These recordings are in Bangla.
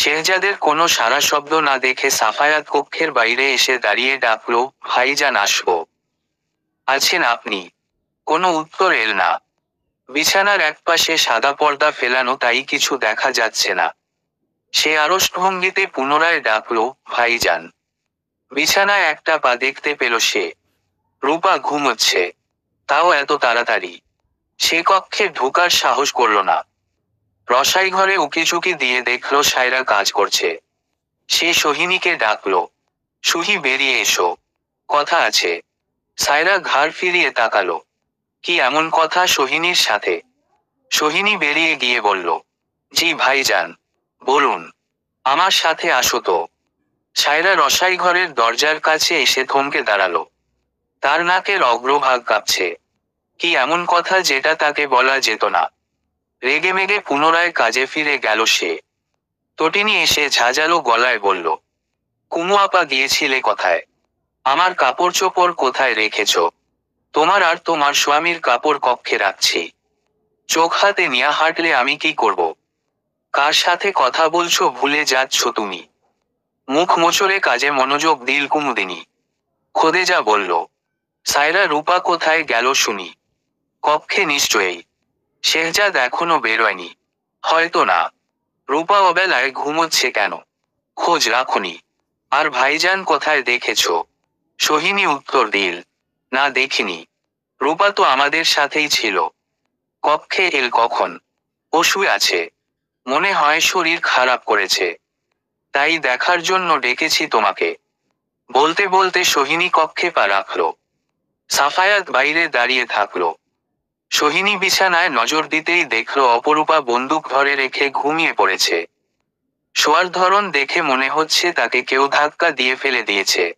শেহজাদের কোনো সারা শব্দ না দেখে সাফায়াত কক্ষের বাইরে এসে দাঁড়িয়ে ডাকল, ভাইজান আসব আছেন আপনি? কোনো উত্তর এল না। বিছানার একপাশে সাদা পর্দা ফেলানো, তাই কিছু দেখা যাচ্ছে না। সে আড়ষ্ট ভঙ্গিতে পুনরায় ডাকল, ভাইজান। বিছানায় একটা পা দেখতে পেল সে। রূপা ঘুমোচ্ছে। তাও এত তাড়াতাড়ি? সে কক্ষে ঢোকার সাহস করল না। রসাই ঘরে উকিঝুঁকি দিয়ে দেখল সায়রা কাজ করছে। সে সোহিনীকে ডাকল, সুহি, বেরিয়ে এসো। কথা আছে সায়রা ঘাড় ফিরিয়ে তাকালো। কি এমন কথা সোহিনীর সাথে সোহিনী বেরিয়ে গিয়ে বলল, জি ভাইজান, বলুন, আমার সাথে আসো তো সায়রা রসাই ঘরের দরজার কাছে এসে থমকে দাঁড়াল। তার নাকের অগ্রভাগ কাঁপছে। কি এমন কথা যেটা তাকে বলা যেত না। রেগে মেগে পুনরায় কাজে ফিরে গেল সে। তটিনী এসে ঝাঁঝালো গলায় বলল, কুমু আপা গিয়েছিলে কোথায়? আমার কাপড় চোপড় কোথায় রেখেছ? তোমার আর তোমার স্বামীর কাপড় কক্ষে রাখছি। চোখ হাতে নিয়ে হাঁটলে আমি কি করব? কার সাথে কথা বলছো ভুলে যাচ্ছ তুমি? মুখ মোচড়ে কাজে মনোযোগ দিল কুমুদিনী। খোদেজা বলল, সায়রা রূপা কোথায় গেল শুনি। কক্ষে নিশ্চয়ই। শেহজাদ এখনও বেরোয়নি। হয়তো না। রূপা অবেলায় ঘুমোচ্ছে কেন? খোঁজ রাখুনি। আর ভাইজান কোথায় দেখেছ? সোহিনী উত্তর দিল, না, দেখিনি। রূপা তো আমাদের সাথেই ছিল। কক্ষে এল কখন? শুয়ে আছে। মনে হয় শরীর খারাপ করেছে। তাই দেখার জন্য ডেকেছি তোমাকে। বলতে বলতে সোহিনী কক্ষে পা রাখল। সাফায়াত বাইরে দাঁড়িয়ে থাকল। সোহিনী বিছানায় নজর দিতেই দেখল অপরূপা বন্দুক ধরে রেখে ঘুমিয়ে পড়েছে। শোয়ার ধরন দেখে মনে হচ্ছে তাকে কেউ ধাক্কা দিয়ে ফেলে দিয়েছে।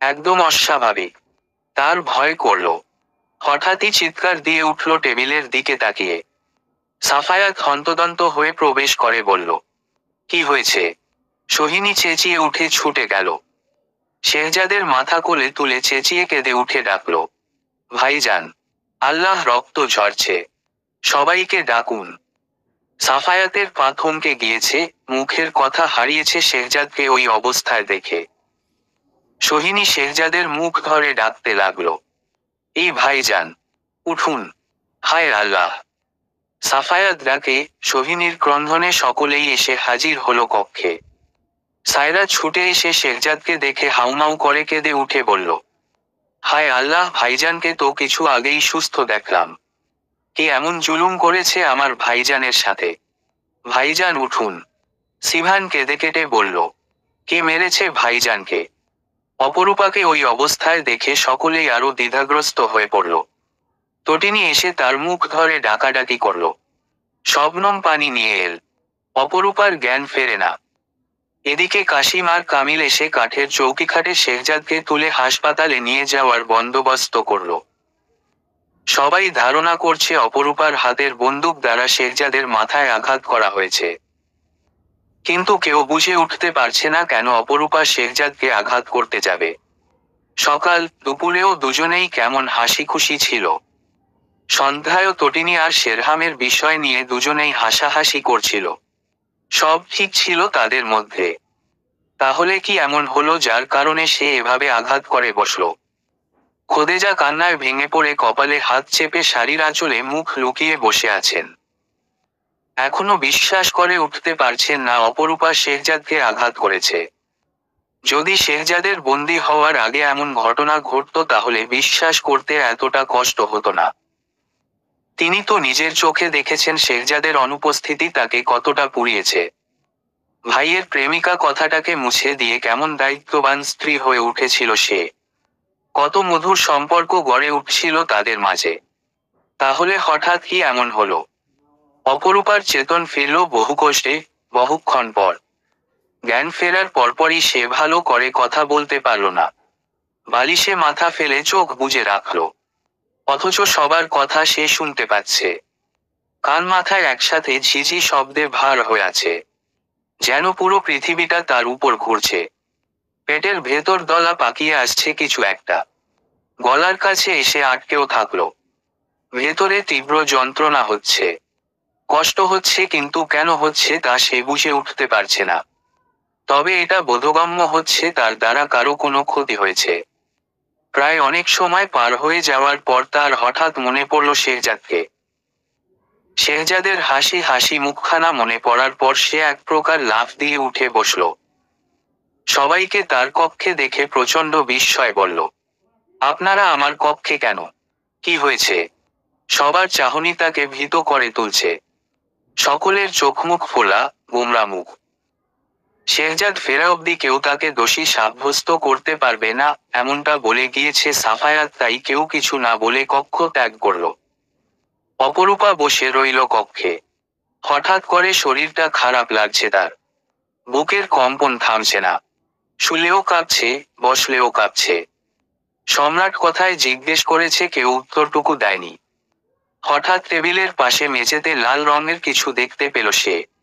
একদম অস্বাভাবিক। তার ভয় করল। হঠাৎই চিৎকার দিয়ে উঠল টেবিলের দিকে তাকিয়ে। সাফায়াত হন্তদন্ত হয়ে প্রবেশ করে বলল, কি হয়েছে? সোহিনী চেঁচিয়ে উঠে ছুটে গেল। শেহজাদের মাথা কোলে তুলে চেঁচিয়ে কেঁদে উঠে ডাকল, ভাইজান আল্লাহ রক্ত ঝরছে। সবাইকে ডাকুন। সাফায়াতের পা থমকে গিয়েছে, মুখের কথা হারিয়েছে শেহজাদকে ওই অবস্থায় দেখে। সোহিনী শেহজাদের মুখ ধরে ডাকতে লাগল। এই ভাইজান, উঠুন। হায় আল্লাহ! সাফায়াত ডাকে, সোহিনীর ক্রন্ধনে সকলেই এসে হাজির হলো কক্ষে। সায়রা ছুটে এসে শেহজাদকে দেখে হাউমাউ করে কেঁদে উঠে বলল হায় আল্লাহ, ভাইজানকে তো কিছু আগেই সুস্থ দেখলাম। কে এমন জুলুম করেছে আমার ভাইজানের সাথে? ভাইজান উঠুন। সিভান কেঁদে কেটে বলল, কে মেরেছে ভাইজানকে? অপরূপাকে ওই অবস্থায় দেখে সকলেই আরও দ্বিধাগ্রস্ত হয়ে পড়ল। তটিনী এসে তার মুখ ধরে ডাকাডাকি করল, শবনম পানি নিয়ে এল। অপরূপার জ্ঞান ফেরে না। এদিকে কাশিম আর কামিল এসে কাঠের চৌকিখাটে শেহজাদকে তুলে হাসপাতালে নিয়ে যাওয়ার বন্দোবস্ত করল। সবাই ধারণা করছে অপরূপার হাতের বন্দুক দ্বারা শেহজাদের মাথায় আঘাত করা হয়েছে। কিন্তু কেউ বুঝে উঠতে পারছে না কেন অপরূপা শেহজাদকে আঘাত করতে যাবে। সকাল দুপুরেও দুজনেই কেমন হাসি খুশি ছিল। সন্ধ্যায় তটিনী আর শেরহামের বিষয় নিয়ে দুজনেই হাসাহাসি করছিল। সব ঠিক ছিল তাদের মধ্যে। তাহলে কি এমন হলো যার কারণে সে এভাবে আঘাত করে বসল? খোদেজা কান্নায় ভেঙে পড়ে কপালে হাত চেপে শাড়ির আঁচলে মুখ লুকিয়ে বসে আছেন। এখনও বিশ্বাস করে উঠতে পারছেন না অপরূপা শেহজাদকে আঘাত করেছে। যদি শেহজাদের বন্দি হওয়ার আগে এমন ঘটনা ঘটত তাহলে বিশ্বাস করতে এতটা কষ্ট হতো না। তিনি তো নিজের চোখে দেখেছেন শেহজাদের অনুপস্থিতি তাকে কতটা পুড়িয়েছে। ভাইয়ের প্রেমিকা কথাটাকে মুছে দিয়ে কেমন দায়িত্ববান স্ত্রী হয়ে উঠেছিল সে। কত মধুর সম্পর্ক গড়ে উঠছিল তাদের মাঝে। তাহলে হঠাৎ কি এমন হলো? অপরূপার চেতন ফিরল বহু কষ্টে বহুক্ষণ পর। জ্ঞান ফেরার পরপরই সে ভালো করে কথা বলতে পারল না। বালিশে মাথা ফেলে চোখ বুজে রাখল। অথচ সবার কথা সে শুনতে পাচ্ছে। কান মাথায় একসাথে ঝিঝি শব্দে ভার হয়ে আছে। যেন পুরো পৃথিবীটা তার উপর ঘুরছে। পেটের ভেতর দলা পাকিয়ে আসছে কিছু একটা। গলার কাছে এসে আটকেও থাকল। ভেতরে তীব্র যন্ত্রণা হচ্ছে। কষ্ট হচ্ছে কিন্তু কেন হচ্ছে তা সে বুঝে উঠতে পারছে না। তবে এটা বোধগম্য হচ্ছে তার দ্বারা কারও কোনো ক্ষতি হয়েছে। প্রায় অনেক সময় পার হয়ে যাওয়ার পর তার হঠাৎ মনে পড়ল শেহজাদকে। শেহজাদের হাসি হাসি মুখখানা মনে পড়ার পর সে এক প্রকার লাফ দিয়ে উঠে বসল। সবাইকে তার কক্ষে দেখে প্রচণ্ড বিস্ময় বলল, আপনারা আমার কক্ষে কেন? কি হয়েছে? সবার চাহনি তাকে ভীত করে তুলছে। সকলের চোখ মুখ ফোলা গুমরা মুখ। শেহজাদ ফেরা অব্দি কেউ তাকে দোষী সাব্যস্ত করতে পারবে না, এমনটা বলে গিয়েছে সাফায়াত, তাই কেউ কিছু না বলে কক্ষ ত্যাগ করল। অপরূপা বসে রইল কক্ষে। হঠাৎ করে শরীরটা খারাপ লাগছে তার। বুকের কম্পন থামছে না। শুলেও কাঁপছে, বসলেও কাঁপছে। সম্রাট কথায় জিজ্ঞেস করেছে, কেউ উত্তরটুকু দেয়নি। হঠাৎ টেবিলের পাশে মেঝেতে লাল রঙের কিছু দেখতে পেল সে।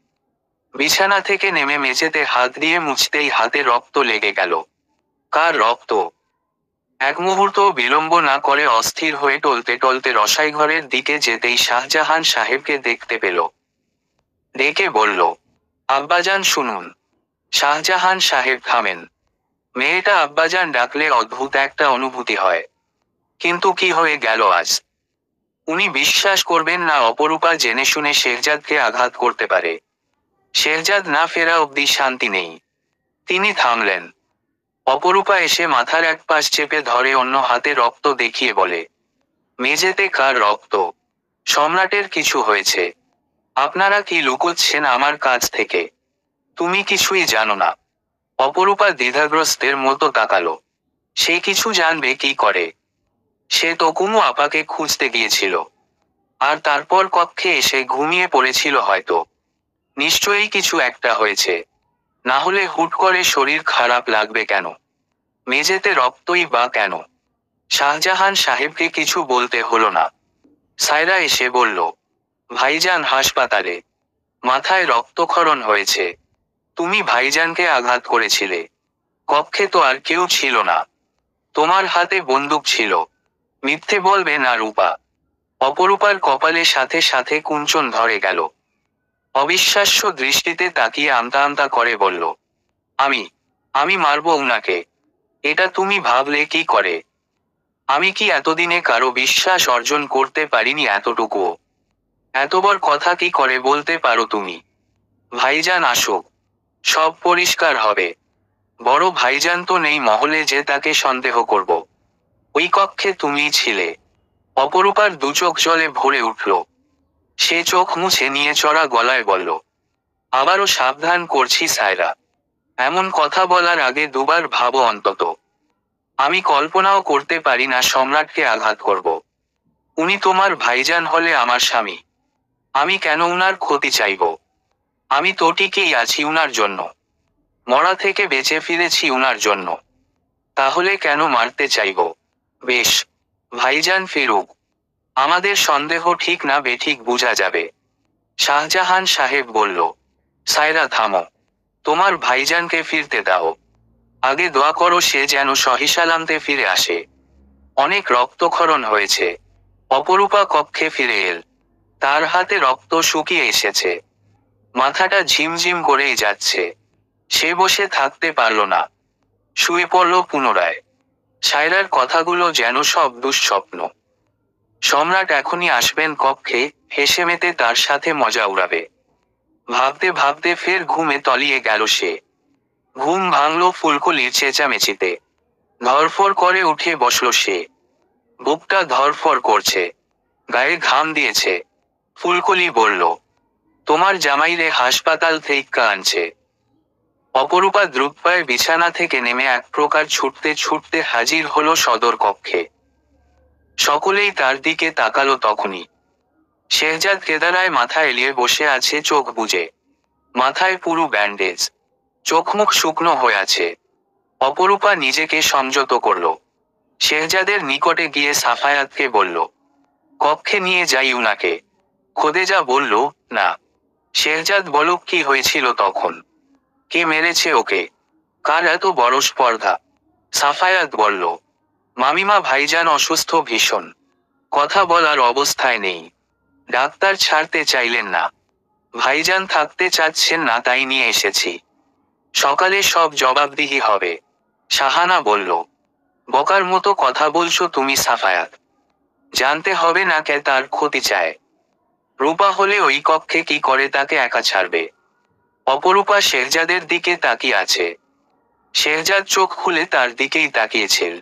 বিছানা থেকে নেমে মেঝেতে হাত দিয়ে মুছতেই হাতে রক্ত লেগে গেল। কার রক্ত? এক মুহূর্ত বিলম্ব না করে অস্থির হয়ে টলতে টলতে রসাই ঘরের দিকে যেতেই শাহজাহান সাহেবকে দেখতে পেল। ডেকে বলল, আব্বাজান, শুনুন। শাহজাহান সাহেব থামেন। মেয়েটা আব্বাজান ডাকলে অদ্ভুত একটা অনুভূতি হয়। কিন্তু কি হয়ে গেল আজ? উনি বিশ্বাস করবেন না অপরূপা জেনে শুনে শেরজাদকে আঘাত করতে পারে। শেরজাদ না ফেরা অবধি শান্তি নেই। তিনি থামলেন। অপরূপা এসে মাথার এক পাশ চেপে ধরে অন্য হাতে রক্ত দেখিয়ে বলে, মেঝেতে কার রক্ত? সম্রাটের কিছু হয়েছে। আপনারা কি লুকোচ্ছেন আমার কাছ থেকে? তুমি কিছুই জানো না অপরূপা দ্বিধাগ্রস্তের মতো তাকালো। সে কিছু জানবে কি করে? সে তো কুমু আপাকে খুঁজতে গিয়েছিল। আর তারপর কক্ষে এসে ঘুমিয়ে পড়েছিল হয়তো। নিশ্চয়ই কিছু একটা হয়েছে। না হলে হুট করে শরীর খারাপ লাগবে কেন? মেঝেতে রক্তই বা কেন? শাহজাহান সাহেবকে কিছু বলতে হলো না। সায়রা এসে বলল, ভাইজান হাসপাতালে। মাথায় রক্তক্ষরণ হয়েছে। তুমি ভাইজানকে আঘাত করেছিলে। কক্ষে তো আর কেউ ছিল না। তোমার হাতে বন্দুক ছিল। মিথ্যে বলবে না রূপা। অপরূপার কপালে সাথে সাথে কুঞ্চন ধরে গেল। অবিশ্বাস্য দৃষ্টিতে তাকিয়ে আমতা আমতা করে বলল, আমি আমি মারব উনাকে। এটা তুমি ভাবলে কি করে? আমি কি এতদিনে কারও বিশ্বাস অর্জন করতে পারিনি এতটুকুও? এতবার কথা কি করে বলতে পারো তুমি? ভাইজান, আসুক। সব পরিষ্কার হবে। বড় ভাইজান তো নেই মহলে যে তাকে সন্দেহ করব। ওই কক্ষে তুমিই ছিলে। অপরূপার দু চোখ জলে ভরে উঠল। সে চোখ মুছে নিয়ে চড়া গলায় বলল, আবারও সাবধান করছি সায়রা। এমন কথা বলার আগে দুবার ভাবো অন্তত। আমি কল্পনাও করতে পারি না সম্রাটকে আঘাত করব। উনি তোমার ভাইজান হলে আমার স্বামী। আমি কেন উনার ক্ষতি চাইব? আমি তো টিকেই আছি উনার জন্য। মরা থেকে বেঁচে ফিরেছি উনার জন্য। তাহলে কেন মারতে চাইব? বেশ, ভাইজান ফিরুক। আমাদের সন্দেহ ঠিক না বেঠিক বোঝা যাবে। শাহজাহান সাহেব বলল, সায়রা, থামো। তোমার ভাইজানকে ফিরতে দাও। আগে দোয়া করো সে যেন সহিসালামতে ফিরে আসে। অনেক রক্তক্ষরণ হয়েছে। অপরূপা কক্ষে ফিরে এল। তার হাতে রক্ত শুকিয়ে এসেছে। মাথাটা ঝিমঝিম করেই যাচ্ছে। সে বসে থাকতে পারল না। শুয়ে পড়ল পুনরায়। সায়রার কথাগুলো যেন সব দুঃস্বপ্ন। সম্রাট এখনই আসবেন কক্ষে, হেসে মেতে তার সাথে মজা উড়াবে। ভাবতে ভাবতে ফের ঘুমে তলিয়ে গেল সে। ঘুম ভাঙল ফুলকলির চেঁচামেচিতে। ধরফর করে উঠে বসল সে। বুকটা ধরফর করছে। গায়ে ঘাম দিয়েছে। ফুলকলি বলল, তোমার জামাইরে হাসপাতাল থেকে আনছে। অপরূপা দ্রুপায় বিছানা থেকে নেমে এক প্রকার ছুটতে ছুটতে হাজির হলো সদর কক্ষে। সকলেই তার দিকে তাকালো তখনই। শেহজাদ কেদারায় মাথা এলিয়ে বসে আছে চোখ বুজে। মাথায় পুরো ব্যান্ডেজ। চোখ মুখ শুকনো হয়ে আছে। অপরূপা নিজেকে সংযত করল। শেহজাদের নিকটে গিয়ে সাফায়াতকে বলল, কক্ষে নিয়ে যাই উনাকে। খোদেজা বলল, না। শেহজাদ, বলুক কি হয়েছিল তখন? কে মেরেছে ওকে? কার এত বড় স্পর্ধা? সাফায়াত বলল মামিমা ভাইজান অসুস্থ ভীষণ। কথা বলার অবস্থায় নেই। ডাক্তার ছাড়তে চাইলেন না। ভাইজান থাকতে চাচ্ছেন না, তাই নিয়ে এসেছি। সকালে সব জবাবদিহি হবে। সাহানা বলল, বকার মতো কথা বলছো তুমি, সাফায়াত। জানতে হবে না কে তার ক্ষতি চায়। রূপা হলে ওই কক্ষে কি করে তাকে একা ছাড়বে? অপরূপা শেহজাদের দিকে তাকিয়ে আছে। শেহজাদ চোখ খুলে তার দিকেই তাকিয়েছিল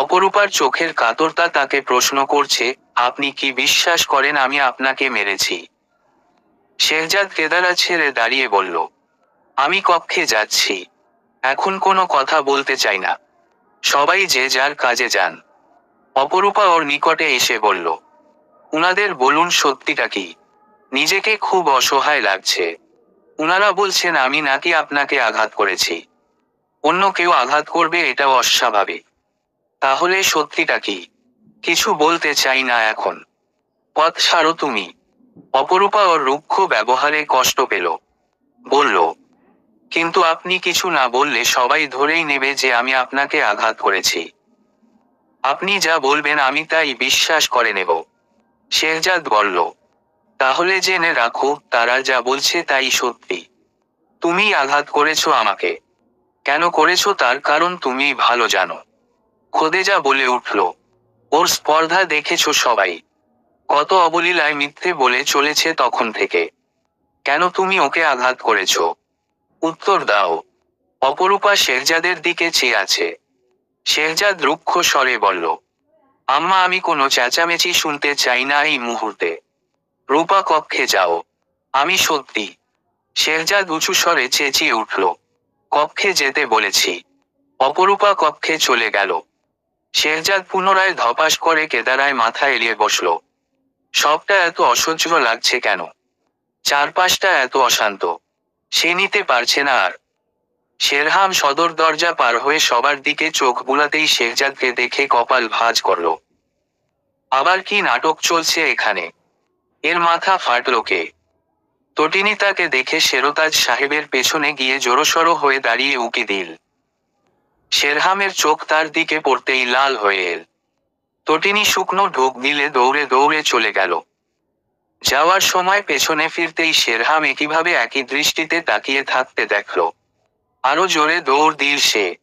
অপরূপার চোখের কাতরতা তাকে প্রশ্ন করছে, আপনি কি বিশ্বাস করেন আমি আপনাকে মেরেছি? শেহজাদ কেদারা ছেড়ে দাঁড়িয়ে বলল, আমি কক্ষে যাচ্ছি। এখন কোনো কথা বলতে চাই না। সবাই যে যার কাজে যান। অপরূপা ওর নিকটে এসে বলল, উনাদের বলুন সত্যিটা কি? নিজেকে খুব অসহায় লাগছে। উনারা বলছেন, আমি নাকি আপনাকে আঘাত করেছি। অন্য কেউ আঘাত করবে এটাও অস্বাভাবিক। তাহলে সত্যিটা কি? কিছু বলতে চাই না এখন। পথ সারো তুমি। অপরূপা ওর রুক্ষ ব্যবহারে কষ্ট পেল। বলল, কিন্তু আপনি কিছু না বললে সবাই ধরেই নেবে যে আমি আপনাকে আঘাত করেছি। আপনি যা বলবেন আমি তাই বিশ্বাস করে নেব। শেহজাদ বলল, তাহলে জেনে রাখো, তারা যা বলছে তাই সত্যি। তুমি আঘাত করেছ আমাকে। কেন করেছ তার কারণ তুমি ভালো জানো। খোদেজা বলে উঠল। ওর স্পর্ধা দেখেছ সবাই। কত অবলীলায় মিথ্যে বলে চলেছে তখন থেকে। কেন তুমি ওকে আঘাত করেছ? উত্তর দাও। অপরূপা শেহজাদের দিকে চেয়ে আছে। শেহজাদ রুক্ষ স্বরে বলল, আম্মা, আমি কোনো চেঁচামেচি শুনতে চাই না এই মুহূর্তে। রূপা কক্ষে যাও। আমি সত্যি। শেহজাদ উঁচু স্বরে চেঁচিয়ে উঠল, কক্ষে যেতে বলেছি। অপরূপা কক্ষে চলে গেল। শেহজাদ পুনরায় ধপাস করে কেদারায় মাথা এলিয়ে বসল। সবটা এত অসহ্য লাগছে কেন? চারপাশটা এত অশান্ত। সে নিতে পারছে না আর। শেরহাম সদর দরজা পার হয়ে সবার দিকে চোখ বুলাতেই শেহজাদকে দেখে কপাল ভাঁজ করল। আবার কি নাটক চলছে এখানে? এর মাথা ফাটল কে? তটিনী তাকে দেখে শেরতাজ সাহেবের পেছনে গিয়ে জোরসড়ো হয়ে দাঁড়িয়ে উকি দিল। শেরহামের চোখ তার দিকে পড়তেই লাল হয়ে এল। তটিনী শুকনো ঢোক দিলে দৌড়ে দৌড়ে চলে গেল। যাওয়ার সময় পেছনে ফিরতেই শেরহাম একইভাবে একই দৃষ্টিতে তাকিয়ে থাকতে দেখল। আরও জোরে দৌড় দিল সে।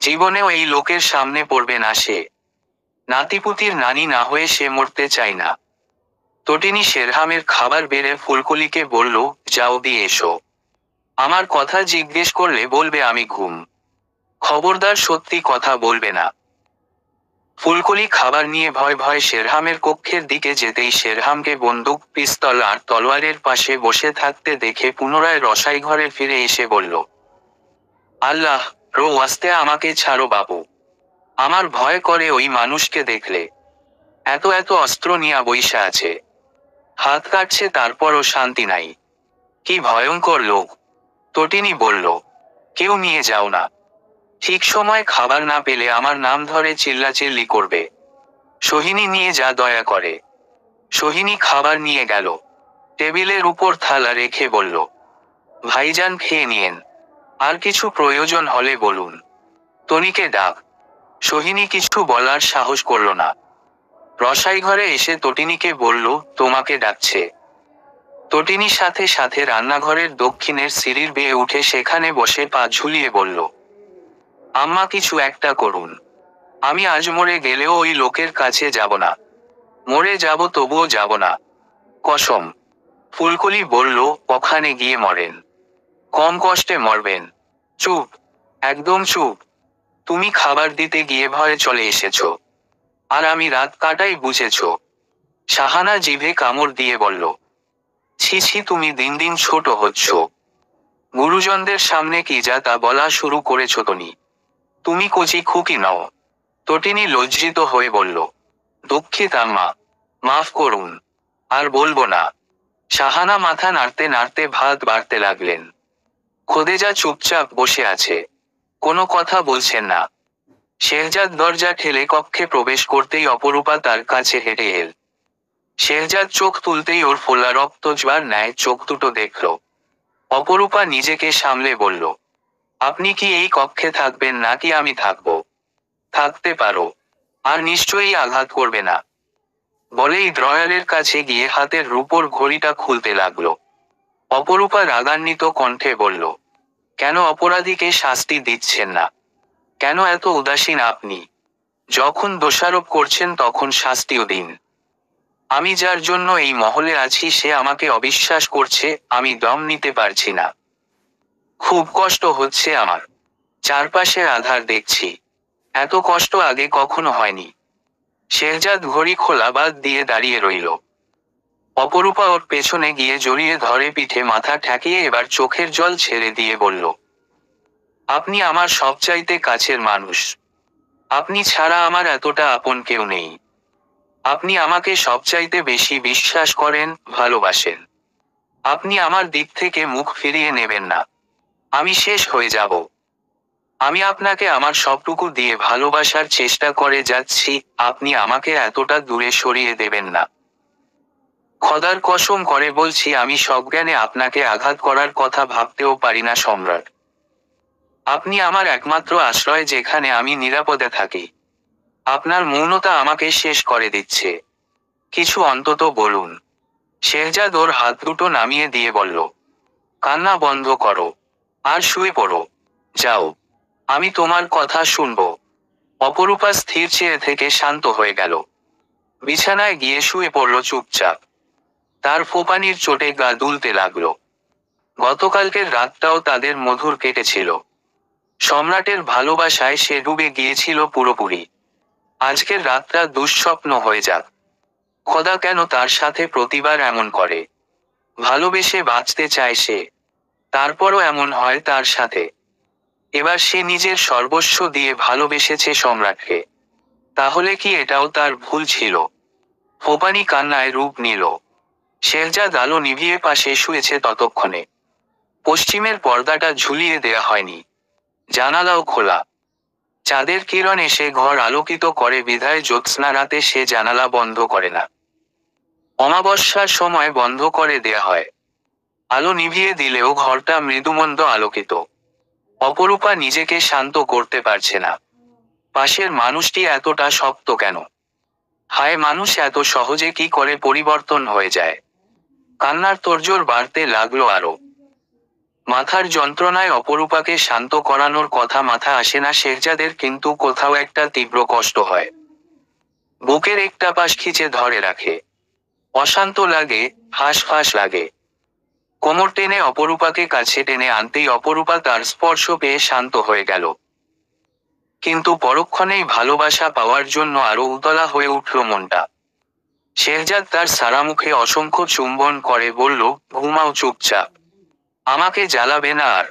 জীবনেও এই লোকের সামনে পড়বে না সে। নাতিপুতির নানি না হয়ে সে মরতে চায় না। তটিনী শেরহামের খাবার বেড়ে ফুলকলিকে বলল, যাও দিয়ে এসো। আমার কথা জিজ্ঞেস করলে বলবে আমি ঘুম। খবরদার সত্যি কথা বলবে না। ফুলকলি খাবার নিয়ে ভয় ভয় শেরহামের কক্ষের দিকে যেতেই শেরহামকে বন্দুক, পিস্তল আর তলোয়ারের পাশে বসে থাকতে দেখে পুনরায় রসাই ঘরে ফিরে এসে বলল, আল্লাহ, রো আস্তে আমাকে ছাড়ো বাবু আমার ভয় করে ওই মানুষকে দেখলে। এত এত অস্ত্র নিয়ে বৈশা আছে। হাত কাটছে তারপরও শান্তি নাই। কি ভয়ঙ্কর লোক। তটিনী বলল, কেউ নিয়ে যাও না। ঠিক সময় খাবার না পেলে আমার নাম ধরে চিল্লাচিল্লি করবে। সোহিনী নিয়ে যা দয়া করে। সোহিনী খাবার নিয়ে গেল। টেবিলের উপর থালা রেখে বলল, ভাইজান, খেয়ে নিয়েন। আর কিছু প্রয়োজন হলে বলুন। তনিকে ডাক। সোহিনী কিছু বলার সাহস করল না। রসাই ঘরে এসে তটিনীকে বলল, তোমাকে ডাকছে। তটিনী সাথে সাথে রান্নাঘরের দক্ষিণের সিঁড়ির বেয়ে উঠে সেখানে বসে পা ঝুলিয়ে বলল আম্মা কিছু একটা করুন। আমি আজ মরে গেলেও ওই লোকের কাছে যাব না। মরে যাব তবুও যাব না। কসম। ফুলকলি বলল, ওখানে গিয়ে মরেন। কম কষ্টে মরবেন। চুপ। একদম চুপ। তুমি খাবার দিতে গিয়ে ভয়ে চলে এসেছ। আর আমি রাত কাটাই বুঝেছ। সাহানা জিভে কামড় দিয়ে বলল, ছি ছি, তুমি দিন দিন ছোট হচ্ছ। গুরুজনদের সামনে কি যা তা বলা শুরু করেছ তুমি। তুমি কচি খুকি নও। তটিনী লজ্জিত হয়ে বলল, দুঃখিত আম্মা মাফ করুন। আর বলব না। সাহানা মাথা নাড়তে নাড়তে ভাত বাড়তে লাগলেন। খোদেজা চুপচাপ বসে আছে। কোনো কথা বলছেন না। শেহজাদ দরজা ঠেলে কক্ষে প্রবেশ করতেই অপরূপা তার কাছে হেঁটে এল। শেহজাদ চোখ তুলতেই ওর ফোলা রক্ত ন্যায় চোখ দুটো দেখল। অপরূপা নিজেকে সামলে বলল আপনি কি এই কক্ষে থাকবেন নাকি আমি থাকব? থাকতে পারো। আর নিশ্চয়ই আঘাত করবে না। বলেই ড্রয়ারের কাছে গিয়ে হাতের রূপোর ঘড়িটা খুলতে লাগল। অপরূপা রাগান্বিত কণ্ঠে বলল, কেন অপরাধীকে শাস্তি দিচ্ছেন না? কেন এত উদাসীন আপনি? যখন দোষারোপ করছেন তখন শাস্তিও দিন। আমি যার জন্য এই মহলে আছি সে আমাকে অবিশ্বাস করছে, আমি দম নিতে পারছি না। খুব কষ্ট হচ্ছে আমার। চারপাশে আধার দেখছি। এত কষ্ট আগে কখনো হয়নি। শেহজাদ ঘড়ি খোলা বাদ দিয়ে দাঁড়িয়ে রইল। অপরূপা ওর পেছনে গিয়ে জড়িয়ে ধরে পিঠে মাথা ঠেকিয়ে এবার চোখের জল ছেড়ে দিয়ে বলল, আপনি আমার সবচাইতে কাছের মানুষ। আপনি ছাড়া আমার এতটা আপন কেউ নেই। আপনি আমাকে সবচাইতে বেশি বিশ্বাস করেন, ভালোবাসেন। আপনি আমার দিক থেকে মুখ ফিরিয়ে নেবেন না। আমি শেষ হয়ে যাব। আমি আপনাকে আমার সবটুকু দিয়ে ভালোবাসার চেষ্টা করে যাচ্ছি, আপনি আমাকে এতটা দূরে সরিয়ে দেবেন না। খদার কসম করে বলছি, আমি সজ্ঞানে আপনাকে আঘাত করার কথা ভাবতেও পারি না, সম্রাট। আপনি আমার একমাত্র আশ্রয় যেখানে আমি নিরাপদে থাকি। আপনার মৌনতা আমাকে শেষ করে দিচ্ছে। কিছু অন্তত বলুন। শেহজাদ ওর হাত দুটো নামিয়ে দিয়ে বলল, কান্না বন্ধ করো। আর শুয়ে পড়ো। যাও, আমি তোমার কথা শুনব। অপরূপা স্থির চেয়ে থেকে শান্ত হয়ে গেল। বিছানায় গিয়ে শুয়ে পড়ল চুপচাপ। তার ফোপানির চোটে গা দুলতে লাগল। গতকালকের রাতটাও তাদের মধুর কেটেছিল। সম্রাটের ভালোবাসায় সে ডুবে গিয়েছিল পুরোপুরি। আজকের রাতটা দুঃস্বপ্ন হয়ে যাক। খোদা কেন তার সাথে প্রতিবার এমন করে? ভালোবেসে বাঁচতে চায় সে। তারপরও এমন হয় তার সাথে। এবার সে নিজের সর্বস্ব দিয়ে ভালোবেসেছে সম্রাটকে। তাহলে কি এটাও তার ভুল ছিল? ফোপানি কান্নায় রূপ নিল। শেরজাদ আলো নিভিয়ে পাশে শুয়েছে ততক্ষণে। পশ্চিমের পর্দাটা ঝুলিয়ে দেয়া হয়নি। জানালাও খোলা। চাঁদের কিরণ এসে ঘর আলোকিত করে বিধায় জ্যোৎস্না রাতে সে জানালা বন্ধ করে না। অমাবস্যার সময় বন্ধ করে দেয়া হয়। আলো নিভিয়ে দিলেও ঘরটা মৃদুমন্দ আলোকিত। অপরূপা নিজেকে শান্ত করতে পারছে না। পাশের মানুষটি এতটা শক্ত কেন? হায়, মানুষ এত সহজে কি করে পরিবর্তন হয়ে যায়? কান্নার তোরজোর বাড়তে লাগল আরও। মাথার যন্ত্রণায় অপরূপাকে শান্ত করানোর কথা মাথা আসে না শেরজাদের, কিন্তু কোথাও একটা তীব্র কষ্ট হয়। বুকের একটা পাশ খিচে ধরে রাখে। অশান্ত লাগে হাঁস ফাঁস লাগে। কোমর টেনে অপরূপাকে কাছে টেনে আনতেই অপরূপা তার স্পর্শ পেয়ে শান্ত হয়ে গেল। কিন্তু পরক্ষণেই ভালোবাসা পাওয়ার জন্য আরও উতলা হয়ে উঠল মনটা। শেহজাদ তার সারা মুখে অসংখ্য চুম্বন করে, বলল, ঘুমাও চুপচাপ। আমাকে জ্বালাবে না আর।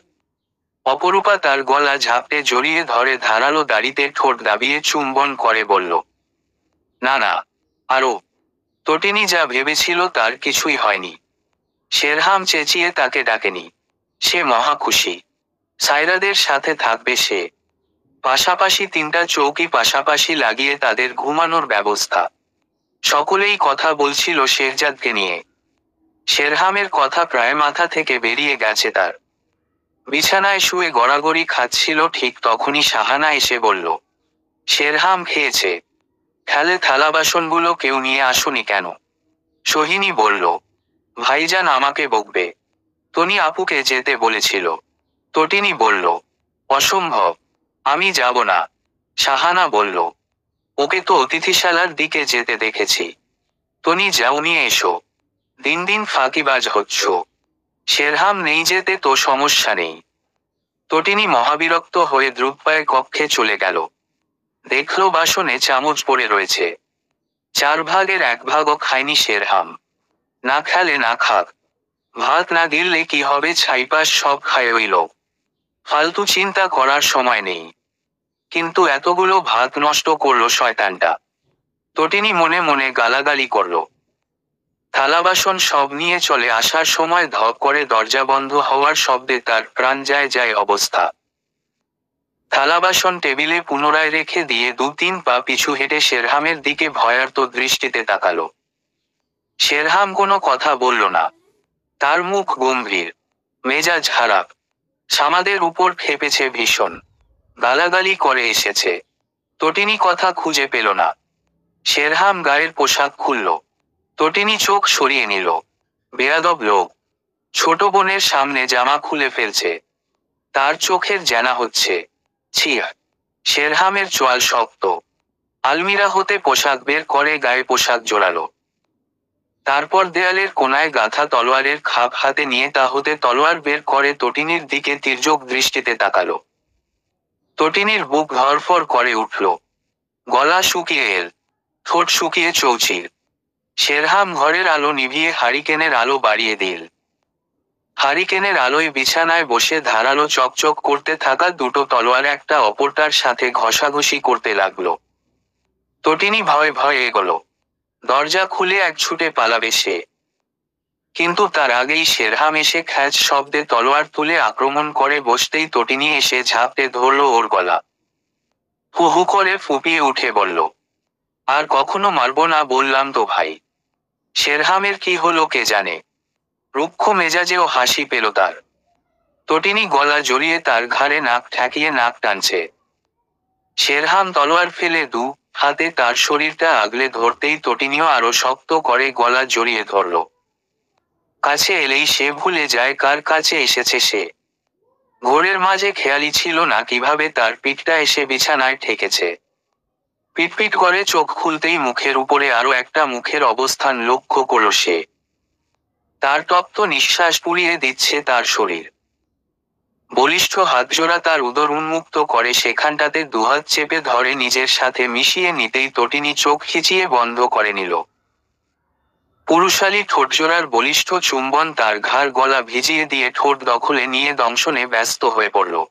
অপরূপা তার গলা ঝাপটে জড়িয়ে ধরে ধারালো দাড়িতে ঠোঁট দাবিয়ে চুম্বন করে, বলল, না না, আরও। তটিনী যা ভেবেছিল তার কিছুই হয়নি। শেরহাম চেঁচিয়ে তাকে ডাকেনি। সে মহা খুশি। সাইরাদের সাথে থাকবে সে। পাশাপাশি তিনটা চৌকি পাশাপাশি লাগিয়ে তাদের ঘুমানোর ব্যবস্থা। সকলেই কথা বলছিল শেরজাদকে নিয়ে। শেরহামের কথা প্রায় মাথা থেকে বেরিয়ে গেছে তার। বিছানায় শুয়ে গড়াগড়ি খাচ্ছিল ঠিক তখনই সাহানা এসে বলল, শেরহাম খেয়েছে। খেলে থালা বাসনগুলো কেউ নিয়ে আসুনি কেন? সোহিনী বলল ভাইজান আমাকে বকবে। তনি আপুকে যেতে বলেছিল। তটিনী বলল, অসম্ভব, আমি যাব না। সাহানা বলল, ওকে তো অতিথিশালার দিকে যেতে দেখেছি। তনি যাও, নিয়ে এসো। দিন দিন ফাঁকিবাজ হচ্ছ। শেরহাম নেই যেতে তো সমস্যা নেই। তটিনী মহাবিরক্ত হয়ে দ্রুতপায়ে কক্ষে চলে গেল। দেখল বাসনে চামচ পড়ে রয়েছে। চার ভাগের এক ভাগও খায়নি শেরহাম। না খেলে না খাক। ভাত না গিললে কি হবে ছাইপাস সব খায় ওই লোক। ফালতু চিন্তা করার সময় নেই। কিন্তু এতগুলো ভাত নষ্ট করল শয়তানটা। তটিনি মনে মনে গালাগালি করল। থালাবাসন সব নিয়ে চলে আসার সময় ধপ করে দরজা বন্ধ হওয়ার শব্দে তার প্রাণ যায় যায় অবস্থা। থালাবাসন টেবিলে পুনরায় রেখে দিয়ে দু তিন পা পিছু হেঁটে শেরহামের দিকে ভয়ার্ত দৃষ্টিতে তাকালো। শেরহাম কোনো কথা বলল না। তার মুখ গম্ভীর, মেজাজ খারাপ, সামাদের উপর খেপেছে ভীষণ, গালাগালি করে এসেছে। তটিনী কথা খুঁজে পেল না। শেরহাম গায়ের পোশাক খুলল। তটিনী চোখ সরিয়ে নিল। বেয়াদব লোক। ছোট বোনের সামনে জামা খুলে ফেলছে। তার চোখের জানা হচ্ছে। ছিয়া শেরহামের চোয়াল শক্ত। আলমিরা হতে পোশাক বের করে গায়ে পোশাক জোড়ালো। তারপর দেয়ালের কোনায় গাঁথা তলোয়ারের খাপ হাতে নিয়ে তা হতে তলোয়ার বের করে তটিনীর দিকে তির্যক দৃষ্টিতে তাকালো। তটিনীর বুক ধরফর করে উঠল। গলা শুকিয়ে এল, ঠোঁট শুকিয়ে চৌচির শেরহাম ঘরের আলো নিভিয়ে হারিকেনের আলো বাড়িয়ে দিল। হারিকেনের আলোয় বিছানায় বসে ধারালো চকচক করতে থাকা দুটো তলোয়ার একটা অপরটার সাথে ঘষাঘষি করতে লাগল। তটিনী ভয়ে ভয়ে এগোলো। দরজা খুলে এক ছুটে পালাবে সে। কিন্তু তার আগেই শেরহাম এসে খ্যাচ শব্দে তলোয়ার তুলে আক্রমণ করে বসতেই তটিনী এসে ঝাঁপতে ধরল ওর গলা। হু হু করে ফুপিয়ে উঠে বলল, আর কখনো মারব না বললাম তো ভাই। শেরহামের কি হলো কে জানে? রুক্ষ মেজাজেও হাসি পেল তার। তটিনী গলা জড়িয়ে তার ঘাড়ে নাক ঠেকিয়ে নাক টানছে। শেরহাম তলোয়ার ফেলে দু হাতে তার শরীরটা আগলে ধরতেই তটিনীও আরও শক্ত করে গলা জড়িয়ে ধরল। কাছে এলেই সে ভুলে যায় কার কাছে এসেছে সে। ঘোরের মাঝে খেয়ালি ছিল না কীভাবে তার পিঠটা এসে বিছানায় ঠেকেছে। পিটপিট করে চোখ খুলতেই মুখের উপরে আরও একটা মুখের অবস্থান লক্ষ্য করল সে। তার তপ্ত নিঃশ্বাস পুড়িয়ে দিচ্ছে তার শরীর। বলিষ্ঠ হাতজোড়া তার উদর উন্মুক্ত করে সেখানটাতে দুহাত চেপে ধরে নিজের সাথে মিশিয়ে নিতেই তটিনি চোখ খিচিয়ে বন্ধ করে নিল। পুরুষালী ঠোঁটজোড়ার বলিষ্ঠ চুম্বন তার ঘাড় গলা ভিজিয়ে দিয়ে ঠোঁট দখলে নিয়ে দংশনে ব্যস্ত হয়ে পড়ল।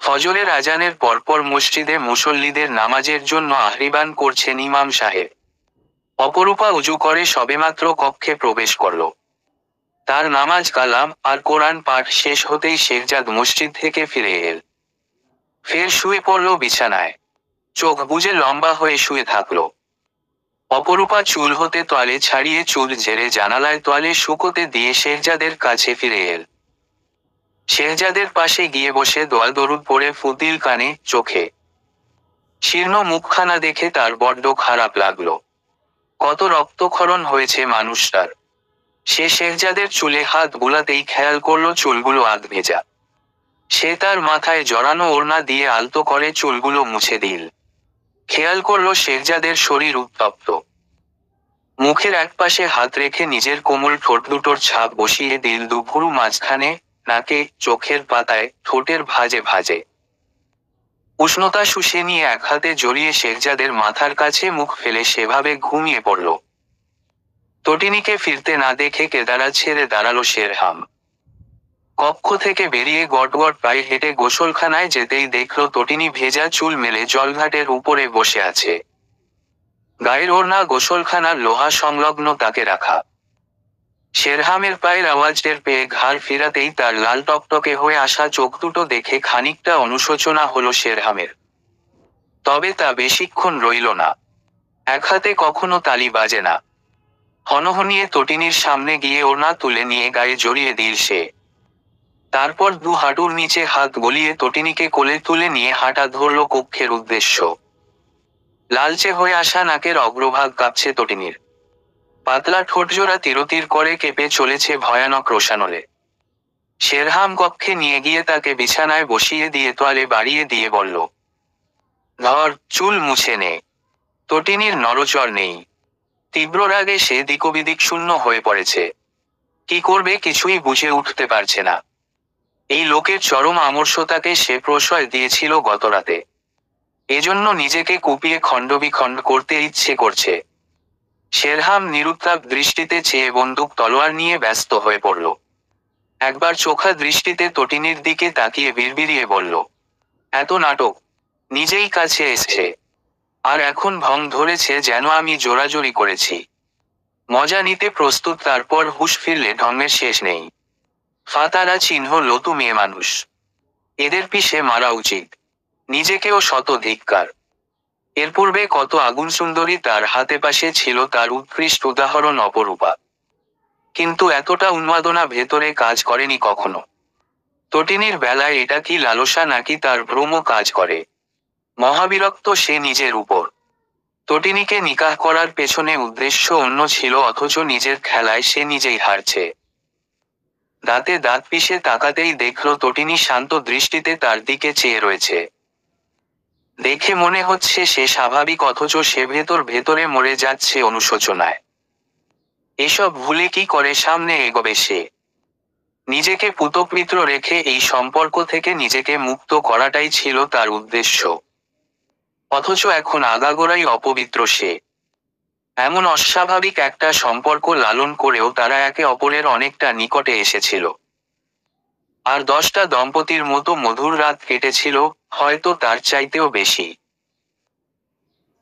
ফজরের আজানের পরপর মসজিদে মুসল্লিদের নামাজের জন্য আহ্রিবান করছেন ইমাম সাহেব। অপরূপা উজু করে সবেমাত্র কক্ষে প্রবেশ করল। তার নামাজ, কালাম আর কোরআন পাঠ শেষ হতেই শেখজাদ মসজিদ থেকে ফিরে এল। ফের শুয়ে পড়ল বিছানায়। চোখ বুজে লম্বা হয়ে শুয়ে থাকল। অপরূপা চুল হতে তোয়ালে ছাড়িয়ে চুল ঝেড়ে জানালায় তোয়ালে শুকোতে দিয়ে শেহজাদের কাছে ফিরে এল। শেহজাদের পাশে গিয়ে বসে দোয়াল দরুদ পড়ে ফুতিল কানে চোখে। শীর্ণ মুখখানা দেখে তার বড্ড খারাপ লাগল। কত রক্তক্ষরণ হয়েছে মানুষটার। সে শেহজাদের চুলে হাত বুলাতেই খেয়াল করল চুলগুলো আধ ভেজা। সে তার মাথায় জড়ানো ওড়না দিয়ে আলতো করে চুলগুলো মুছে দিল। খেয়াল করল শেহজাদের শরীর উত্তপ্ত। মুখের একপাশে হাত রেখে নিজের কোমল ঠোঁট দুটোর ছাপ বসিয়ে দিল দুপুরু মাঝখানে, নাকে, চোখের পাতায়, ঠোঁটের ভাজে ভাজে। উষ্ণতা শুষে নিয়ে এক হাতে জড়িয়ে শেখজাদের মাথার কাছে মুখ ফেলে সেভাবে ঘুমিয়ে পড়ল। তটিনীকে ফিরতে না দেখে কেদারা ছেড়ে দাঁড়াল শেরহাম। কক্ষ থেকে বেরিয়ে গটগট পায়ে হেঁটে গোসলখানায় যেতেই দেখল তটিনী ভেজা চুল মেলে জলঘাটের উপরে বসে আছে। গায়ের ওড়না গোসলখানার লোহা সংলগ্ন তাকে রাখা। শেরহামের পায়ের আওয়াজ টের পেয়ে ঘাড় ফেরাতেই তার লাল টকটকে হয়ে আসা চোখ দুটো দেখে খানিকটা অনুশোচনা হলো শেরহামের। তবে তা বেশিক্ষণ রইল না। এক হাতে কখনো তালি বাজে না। হনহনিয়ে তটিনীর সামনে গিয়ে ওড়না তুলে নিয়ে গায়ে জড়িয়ে দিল সে। তারপর দু হাঁটুর নিচে হাত গলিয়ে তটিনীকে কোলে তুলে নিয়ে হাঁটা ধরল কক্ষের উদ্দেশ্য। লালচে হয়ে আসা নাকের অগ্রভাগ কাঁপছে তটিনীর। পাতলা ঠোঁটজোড়া তিরতির করে কেঁপে চলেছে ভয়ানক রোশানলে। শেরহাম কক্ষে নিয়ে গিয়ে তাকে বিছানায় বসিয়ে দিয়ে তোয়ালে বাড়িয়ে দিয়ে বলল, ধর, চুল মুছে নে। তটিনীর নরচর নেই। তীব্র রাগে সে দিকবিদিক শূন্য হয়ে পড়েছে। কি করবে কিছুই বুঝে উঠতে পারছে না। এই লোকের চরম আমর্ষতাকে সে প্রশ্রয় দিয়েছিল গতরাতে। এজন্য নিজেকে কুপিয়ে খণ্ডবিখণ্ড করতে ইচ্ছে করছে। শেরহাম নিরুত্তাপ দৃষ্টিতে চেয়ে বন্দুক তলোয়ার নিয়ে ব্যস্ত হয়ে পড়ল। একবার চোখা দৃষ্টিতে তটিনীর দিকে তাকিয়ে বিড়বিড়িয়ে বলল, এত নাটক, নিজেই কাছে এসছে। আর এখন ভং ধরেছে যেন আমি জোরাজোরি করেছি। মজা নিতে প্রস্তুত, তারপর হুশ ফিরলে ঢঙের শেষ নেই। ফাতারা চিহ্ন লতু মেয়ে মানুষ। এদের পিছে মারা উচিত। নিজেকেও শত ধিক্কার। এর পূর্বে কত আগুন সুন্দরী তার হাতে পাশে ছিল, তার উৎকৃষ্ট উদাহরণ অপরূপা। কিন্তু এতটা উন্মাদনা ভেতরে কাজ করেনি কখনো। তটিনীর বেলায় এটা কি লালসা নাকি তার ভ্রম কাজ করে? মহাবিরক্ত সে নিজের উপর। তটিনীকে নিকাহ করার পেছনে উদ্দেশ্য অন্য ছিল, অথচ নিজের খেলায় সে নিজেই হারছে। দাঁতে দাঁত পিষে তাকাতেই দেখল তটিনী শান্ত দৃষ্টিতে তার দিকে চেয়ে রয়েছে। দেখে মনে হচ্ছে সে স্বাভাবিক, অথচ সে ভেতর ভেতরে মরে যাচ্ছে অনুশোচনায়। এসব ভুলে কি করে সামনে এগোবে সে? নিজেকে পুতপবিত্র রেখে এই সম্পর্ক থেকে নিজেকে মুক্ত করাটাই ছিল তার উদ্দেশ্য। অথচ এখন আগাগোড়াই অপবিত্র সে। এমন অস্বাভাবিক একটা সম্পর্ক লালন করেও তারা একে অপরের অনেকটা নিকটে এসেছিল। আর দশটা দম্পতির মতো মধুর রাত কেটেছিল, হয়তো তার চাইতেও বেশি।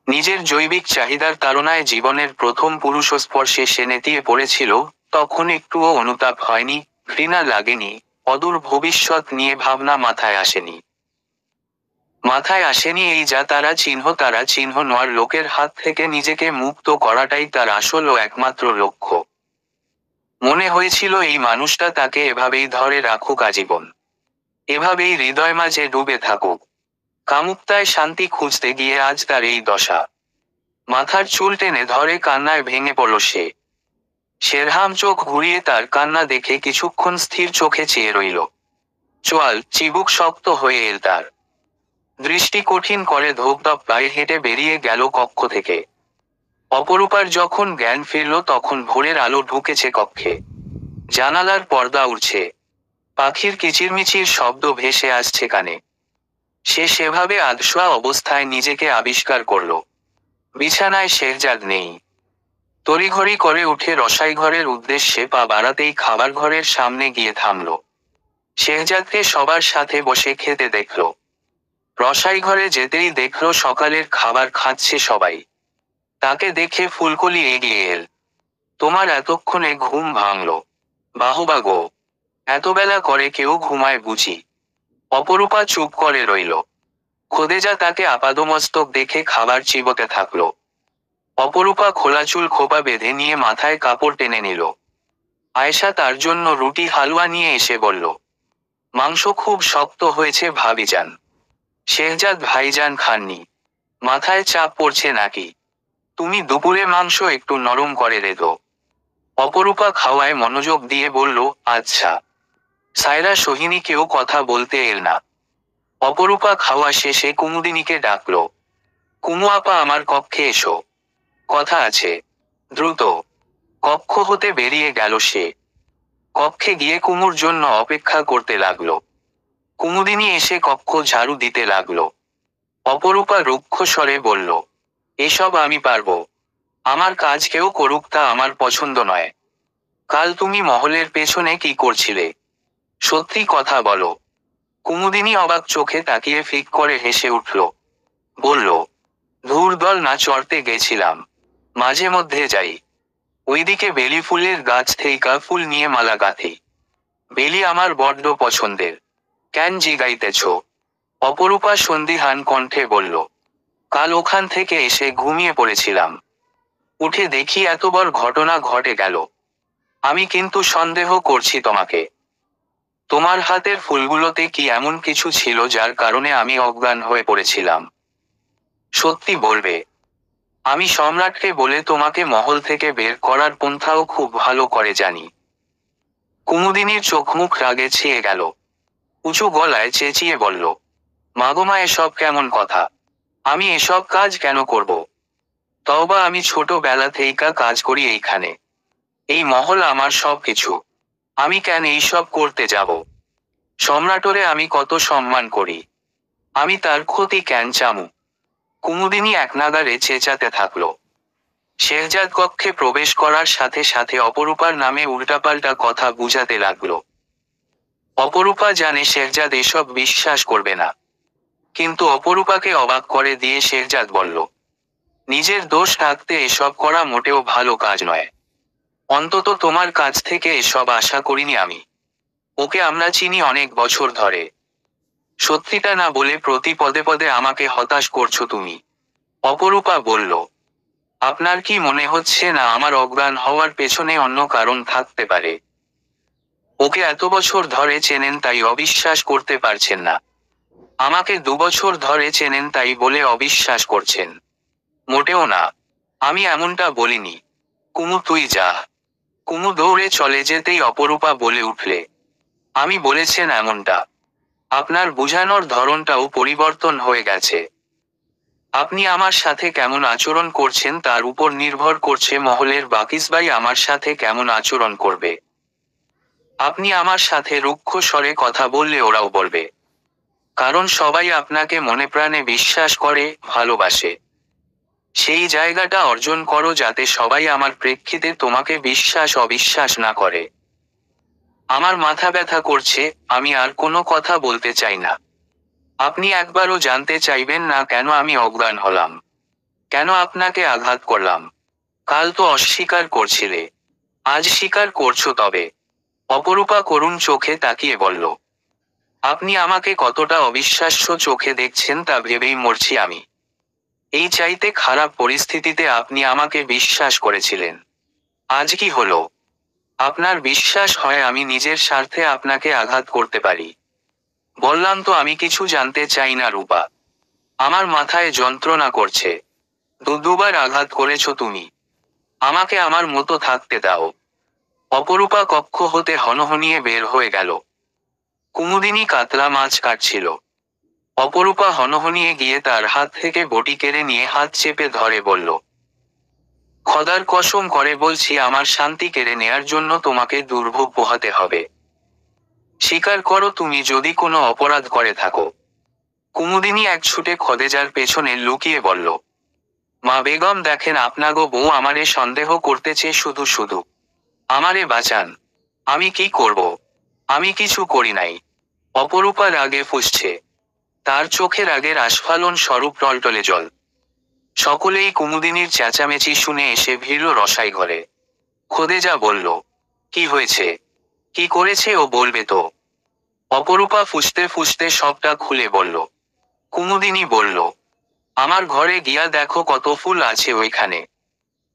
নিজের জৈবিক চাহিদার তাড়নায় জীবনের প্রথম পুরুষ স্পর্শে সে নেতিয়ে পড়েছিল, তখন একটুও অনুতাপ হয়নি, ঘৃণা লাগেনি, অদূর ভবিষ্যৎ নিয়ে ভাবনা মাথায় আসেনি। মাথায় আসেনি এই যা তারা চিহ্ন তারা চিহ্ন নোয়ার লোকের হাত থেকে নিজেকে মুক্ত করাটাই তার আসল ও একমাত্র লক্ষ্য। মনে হয়েছিল এই মানুষটা তাকে এভাবেই ধরে রাখুক আজীবন। এভাবেই হৃদয় মাঝে ডুবে থাকুক। কামুক্তায় শান্তি খুঁজতে গিয়ে আজ তার এই দশা। মাথার চুল টেনে ধরে কান্নায় ভেঙে পড়ল সে। শেরহাম চোখ ঘুরিয়ে তার কান্না দেখে কিছুক্ষণ স্থির চোখে চেয়ে রইল। চোয়াল, চিবুক শক্ত হয়ে এল তার। দৃষ্টি কঠিন করে ধোপধাপ পায়ে হেঁটে বেরিয়ে গেল কক্ষ থেকে। অপরূপার যখন জ্ঞান ফিরল, তখন ভোরের আলো ঢুকেছে কক্ষে। জানালার পর্দা উঠছে পাখির কিচিরমিচির শব্দ ভেসে আসছে কানে। সে সেভাবে আদশোয়া অবস্থায় নিজেকে আবিষ্কার করল। বিছানায় শেরজাদ নেই। তড়িঘড়ি করে উঠে রসাই ঘরের উদ্দেশ্যে পা বাড়াতেই খাবার ঘরের সামনে গিয়ে থামল। শেহজাদকে সবার সাথে বসে খেতে দেখল। রসাই ঘরে যেতেই দেখল সকালের খাবার খাচ্ছে সবাই, তাকে দেখে ফুলকলি এগিয়ে এল। তোমার এতক্ষণে ঘুম ভাঙল। বাহুবা গো, এতবেলা করে কেউ ঘুমায় বুঝি। অপরূপা চুপ করে রইল। খোদেজা তাকে আপাদমস্তক দেখে খাবার চিবতে থাকল। অপরূপা খোলা চুল খোপা বেঁধে নিয়ে মাথায় কাপড় টেনে নিল। আয়েশা তার জন্য রুটি হালুয়া নিয়ে এসে বলল, মাংস খুব শক্ত হয়েছে ভাবিজান। শেহজাদ ভাইজান খাননি। মাথায় চাপ পড়ছে নাকি? তুমি দুপুরে মাংস একটু নরম করে রেধো। অপরূপা খাওয়ায় মনোযোগ দিয়ে বলল আচ্ছা। সায়রা সোহিনীকেও কথা বলতে এল না। অপরূপা খাওয়া শেষে কুমুদিনীকে ডাকল, কুমু আপা, আমার কক্ষে এসো। কথা আছে। দ্রুত। কক্ষ হতে বেরিয়ে গেল সে। কক্ষে গিয়ে কুমুর জন্য অপেক্ষা করতে লাগল। কুমুদিনী এসে কক্ষ ঝাড়ু দিতে লাগল। অপরূপা রুক্ষ স্বরে বলল, এসব আমি পারব। আমার কাজ কেউ করুক তা আমার পছন্দ নয়। কাল তুমি মহলের পেছনে কি করছিলে? সত্যি কথা বলো। কুমুদিনী অবাক চোখে তাকিয়ে ফিক করে হেসে উঠল, বলল ধূর দল না চড়তে গেছিলাম। মাঝে মধ্যে যাই। ওইদিকে বেলি ফুলের গাছ থেইকা ফুল নিয়ে মালা গাঁথি বেলি আমার বড্ড পছন্দের। কেন জিগাইতেছ? অপরূপা সন্দিহান কণ্ঠে বলল, কাল ওখান থেকে এসে ঘুমিয়ে পড়েছিলাম। উঠে দেখি এত বড় ঘটনা ঘটে গেল। আমি কিন্তু সন্দেহ করছি তোমাকে। তোমার হাতের ফুলগুলোতে কি এমন কিছু ছিল যার কারণে আমি অজ্ঞান হয়ে পড়েছিলাম? সত্যি বলবে। আমি সম্রাটকে বলে তোমাকে মহল থেকে বের করার পন্থাও খুব ভালো করে জানি। কুমুদিনীর চোখ মুখ রাগে ছেয়ে গেল। উঁচু গলায় চেঁচিয়ে বলল, মাগমা, এসব কেমন কথা? আমি এসব কাজ কেন করব? তওবা আমি ছোটবেলা থেইকা কাজ করি এইখানে। এই মহল আমার সব কিছু আমি কেন এইসব করতে যাব? সম্রাটরে আমি কত সম্মান করি। আমি তার ক্ষতি কেন চামু? কুমুদিনী একনাগারে চেঁচাতে থাকল। শেহজাদ কক্ষে প্রবেশ করার সাথে সাথে অপরূপার নামে উল্টাপাল্টা কথা বুঝাতে লাগল। অপরূপা জানে শেহজাদ এসব বিশ্বাস করবে না। কিন্তু অপরূপাকে অবাক করে দিয়ে শেহজাদ বলল, নিজের দোষ থাকতে এসব করা মোটেও ভালো কাজ নয়। অন্তত তোমার কাছ থেকে এসব আশা করিনি আমি। ওকে আমরা চিনি অনেক বছর ধরে। সত্যিটা না বলে প্রতি পদে পদে আমাকে হতাশ করছ তুমি। অপরূপা বলল, আপনার কি মনে হচ্ছে না আমার অজ্ঞান হওয়ার পেছনে অন্য কারণ থাকতে পারে? ওকে এত বছর ধরে চেনেন তাই অবিশ্বাস করতে পারছেন না। আমাকে দুবছর ধরে চেনেন তাই বলে অবিশ্বাস করছেন। মোটেও না। আমি এমনটা বলিনি। কুমু, তুই যা। কুমু দৌড়ে চলে যেতেই অপরূপা বলে উঠলে। আমি বলেছেন এমনটা। আপনার বুঝানোর ধরনটাও পরিবর্তন হয়ে গেছে। আপনি আমার সাথে কেমন আচরণ করছেন তার উপর নির্ভর করছে মহলের বাকিসবাই আমার সাথে কেমন আচরণ করবে। আপনি আমার সাথে রুক্ষ স্বরে কথা বললে ওরাও বলবে। কারণ সবাই আপনাকে মনে প্রাণে বিশ্বাস করে, ভালোবাসে। সেই জায়গাটা অর্জন করো যাতে সবাই আমার প্রেক্ষিতে তোমাকে বিশ্বাস, অবিশ্বাস না করে। আমার মাথা ব্যথা করছে, আমি আর কোনো কথা বলতে চাই না। আপনি একবারও জানতে চাইবেন না কেন আমি অজ্ঞান হলাম। কেন আপনাকে আঘাত করলাম? কাল তো অস্বীকার করছিলে। আজ স্বীকার করছ তবে। অপরূপা করুণ চোখে তাকিয়ে বলল, আপনি আমাকে কতটা অবিশ্বাস্য চোখে দেখছেন তা ভেবেই মরছি আমি। এই চাইতে খারাপ পরিস্থিতিতে আপনি আমাকে বিশ্বাস করেছিলেন। আজ কি হলো? আপনার বিশ্বাস হয় আমি নিজের স্বার্থে আপনাকে আঘাত করতে পারি। বললাম তো আমি কিছু জানতে চাই না রূপা। আমার মাথায় যন্ত্রণা করছে। দু দুবার আঘাত করেছ তুমি। আমাকে আমার মতো থাকতে দাও। অপরূপা কক্ষ হতে হনহনিয়ে বের হয়ে গেল। কুমুদিনী কাতলা মাছ কাটছিল। অপরূপা হনহনিয়ে গিয়ে তার হাত থেকে বটি কেড়ে নিয়ে হাত চেপে ধরে বলল, খদার কসম করে বলছি, আমার শান্তি কেড়ে নেয়ার জন্য তোমাকে দুর্ভোগ পোহাতে হবে। স্বীকার করো তুমি যদি কোনো অপরাধ করে থাকো। কুমুদিনী এক ছুটে খদেজার পেছনে লুকিয়ে বলল, মা বেগম দেখেন, আপনাগো বউ আমারে সন্দেহ করতেছে শুধু শুধু। আমারে বাঁচান। আমি কি করব? আমি কিছু করি নাই। অপরূপা রাগে ফুসছে। তার চোখের আগের আস্ফালন স্বরূপ টলটলে জল। সকলেই কুমুদিনীর চেঁচামেচি শুনে এসে ভিড়ল রসাই ঘরে। খোদেজা বলল, কি হয়েছে? কি করেছে ও বলবে তো? অপরূপা ফুসতে ফুসতে সবটা খুলে বলল। কুমুদিনী বলল, আমার ঘরে গিয়া দেখো কত ফুল আছে ওইখানে।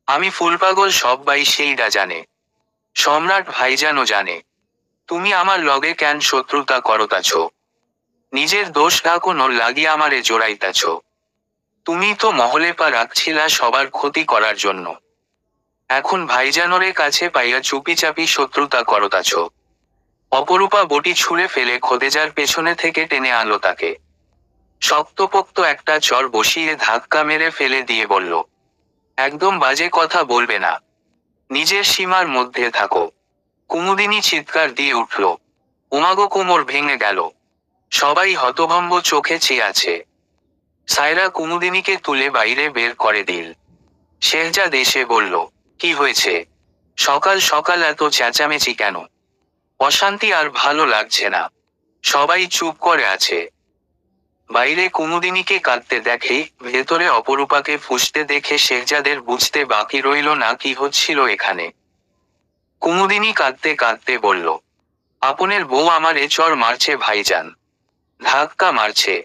আমি ফুলপাগল সব্বাই সেইটা জানে। সম্রাট ভাইজানও জানে, তুমি আমার লগে কেন শত্রুতা করতাছ। নিজের দোষ ডাকোনো লাগিয়া আমারে জোড়াইতাছ। তুমি তো মহলে পা রাখছিলা সবার ক্ষতি করার জন্য। এখন ভাইজানরে কাছে পাইয়া চুপি চাপি শত্রুতা করতাছ। অপরূপা বটি ছুঁড়ে ফেলে খোদেজার পেছনে থেকে টেনে আনলো তাকে। শক্তপোক্ত একটা চর বসিয়ে ধাক্কা মেরে ফেলে দিয়ে বলল, একদম বাজে কথা বলবে না। নিজের সীমার মধ্যে থাকো। কুমুদিনী চিৎকার দিয়ে উঠল, উমাগো কোমর ভেঙে গেল। সবাই হতভম্ব চোখে চেয়ে আছে। সায়রা কুমুদিনীকে তুলে বাইরে বের করে দিল। শেহজাদ এসে বলল, কি হয়েছে? সকাল সকাল এত চেঁচামেচি কেন? অশান্তি আর ভালো লাগছে না। সবাই চুপ করে আছে। বাইরে কুমুদিনীকে কাঁদতে দেখে ভেতরে অপরূপাকে ফুসতে দেখে শেহজাদের বুঝতে বাকি রইল না কি হচ্ছিল এখানে। কুমুদিনী কাঁদতে কাঁদতে বলল, আপনের বউ আমারে চর মারছে, ভাইজান। ধাক্কা মারছে।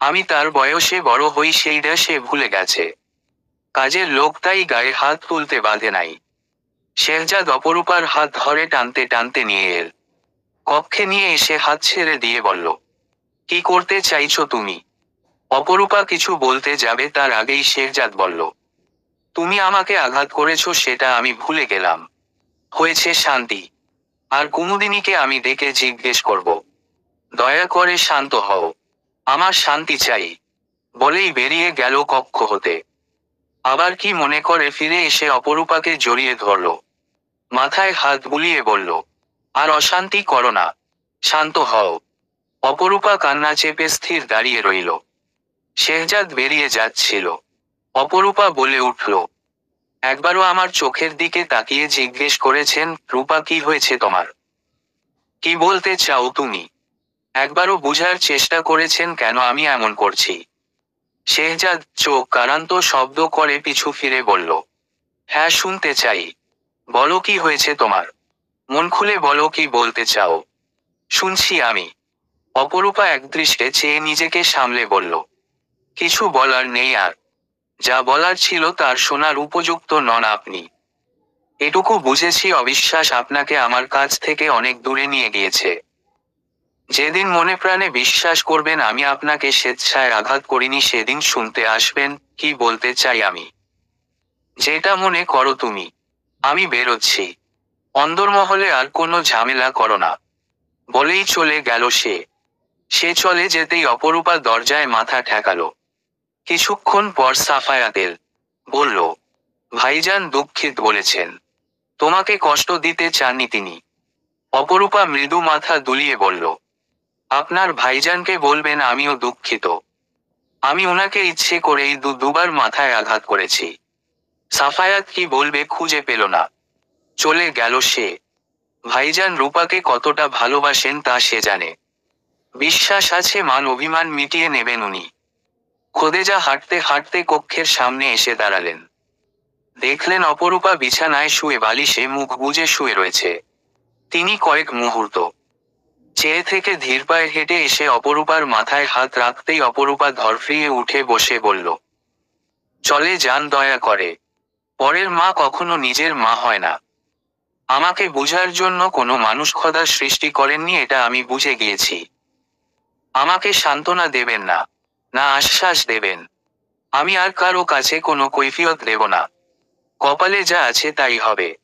আমি তার বয়সে বড় হই সেইটা সে ভুলে গেছে। কাজের লোক তাই গায়ে হাত তুলতে বাঁধে নাই। শেহজাদ অপরূপার হাত ধরে টানতে টানতে নিয়ে এল। কক্ষে নিয়ে এসে হাত ছেড়ে দিয়ে বলল কি করতে চাইছো তুমি? অপরূপা কিছু বলতে যাবে তার আগেই শেরজাদ বলল, তুমি আমাকে আঘাত করেছ সেটা আমি ভুলে গেলাম। হয়েছে শান্তি। আর কুমুদিনীকে আমি ডেকে জিজ্ঞেস করব। দয়া করে শান্ত হও। আমার শান্তি চাই। বলেই বেরিয়ে গেল কক্ষ হতে। আবার কি মনে করে ফিরে এসে অপরূপাকে জড়িয়ে ধরল। মাথায় হাত বুলিয়ে বলল, আর অশান্তি করো না। শান্ত হও। অপরূপা কান্না চেপে স্থির দাঁড়িয়ে রইল। শেহজাদ বেরিয়ে যাচ্ছিল। অপরূপা বলে উঠল, একবারও আমার চোখের দিকে তাকিয়ে জিজ্ঞেস করেছেন, রূপা, কি হয়েছে তোমার? কি বলতে চাও তুমি? একবারও বুঝার চেষ্টা করেছেন কেন আমি এমন করছি? শেহজাদ চোখ কারান্ত শব্দ করে পিছু ফিরে বলল হ্যাঁ শুনতে চাই। বলো, কি হয়েছে তোমার? মন খুলে বলো, কি বলতে চাও? শুনছি আমি। অপরূপা একদৃষ্টে চেয়ে নিজেকে সামলে বলল, কিছু বলার নেই আর। যা বলার ছিল তার শোনার উপযুক্ত নন আপনি। এটুকু বুঝেছি অবিশ্বাস আপনাকে আমার কাছ থেকে অনেক দূরে নিয়ে গিয়েছে। যেদিন মনে প্রাণে বিশ্বাস করবেন আমি আপনাকে স্বেচ্ছায় আঘাত করিনি, সেদিন শুনতে আসবেন, কি বলতে চাই আমি। যেটা মনে করো তুমি, আমি বেরোচ্ছি। অন্দরমহলে আর কোনো ঝামেলা করো না। বলেই চলে গেল সে। সে চলে যেতেই অপরূপা দরজায় মাথা ঠেকালো। কিছুক্ষণ পর সাফায়াতেল বলল, ভাইজান দুঃখিত বলেছেন। তোমাকে কষ্ট দিতে চাননি তিনি। অপরূপা মৃদু মাথা দুলিয়ে বলল, আপনার ভাইজানকে বলবেন আমিও দুঃখিত। আমি ওনাকে ইচ্ছে করেই দু, দুবার মাথায় আঘাত করেছি। সাফায়াত কি বলবে খুঁজে পেল না। চলে গেল সে। ভাইজান রূপাকে কতটা ভালোবাসেন তা সে জানে। বিশ্বাস আছে, মান অভিমান মিটিয়ে নেবেন উনি। খোদেজা হাঁটতে হাঁটতে কক্ষের সামনে এসে দাঁড়ালেন। দেখলেন অপরূপা বিছানায় শুয়ে বালিশে মুখ বুজে শুয়ে রয়েছে। তিনি কয়েক মুহূর্ত। চেয়ে থেকে ধীর পায়ে হেঁটে এসে অপরূপার মাথায় হাত রাখতেই অপরূপা ধরফিয়ে উঠে বসে বলল, চলে যান দয়া করে। পরের মা কখনো নিজের মা হয় না। আমাকে বুঝার জন্য কোনো মানুষ খোদার সৃষ্টি করেননি, এটা আমি বুঝে গিয়েছি। আমাকে সান্ত্বনা দেবেন না না আশ্বাস দেবেন। আমি আর কারও কাছে কোনো কৈফিয়ত দেব না। কপালে যা আছে তাই হবে।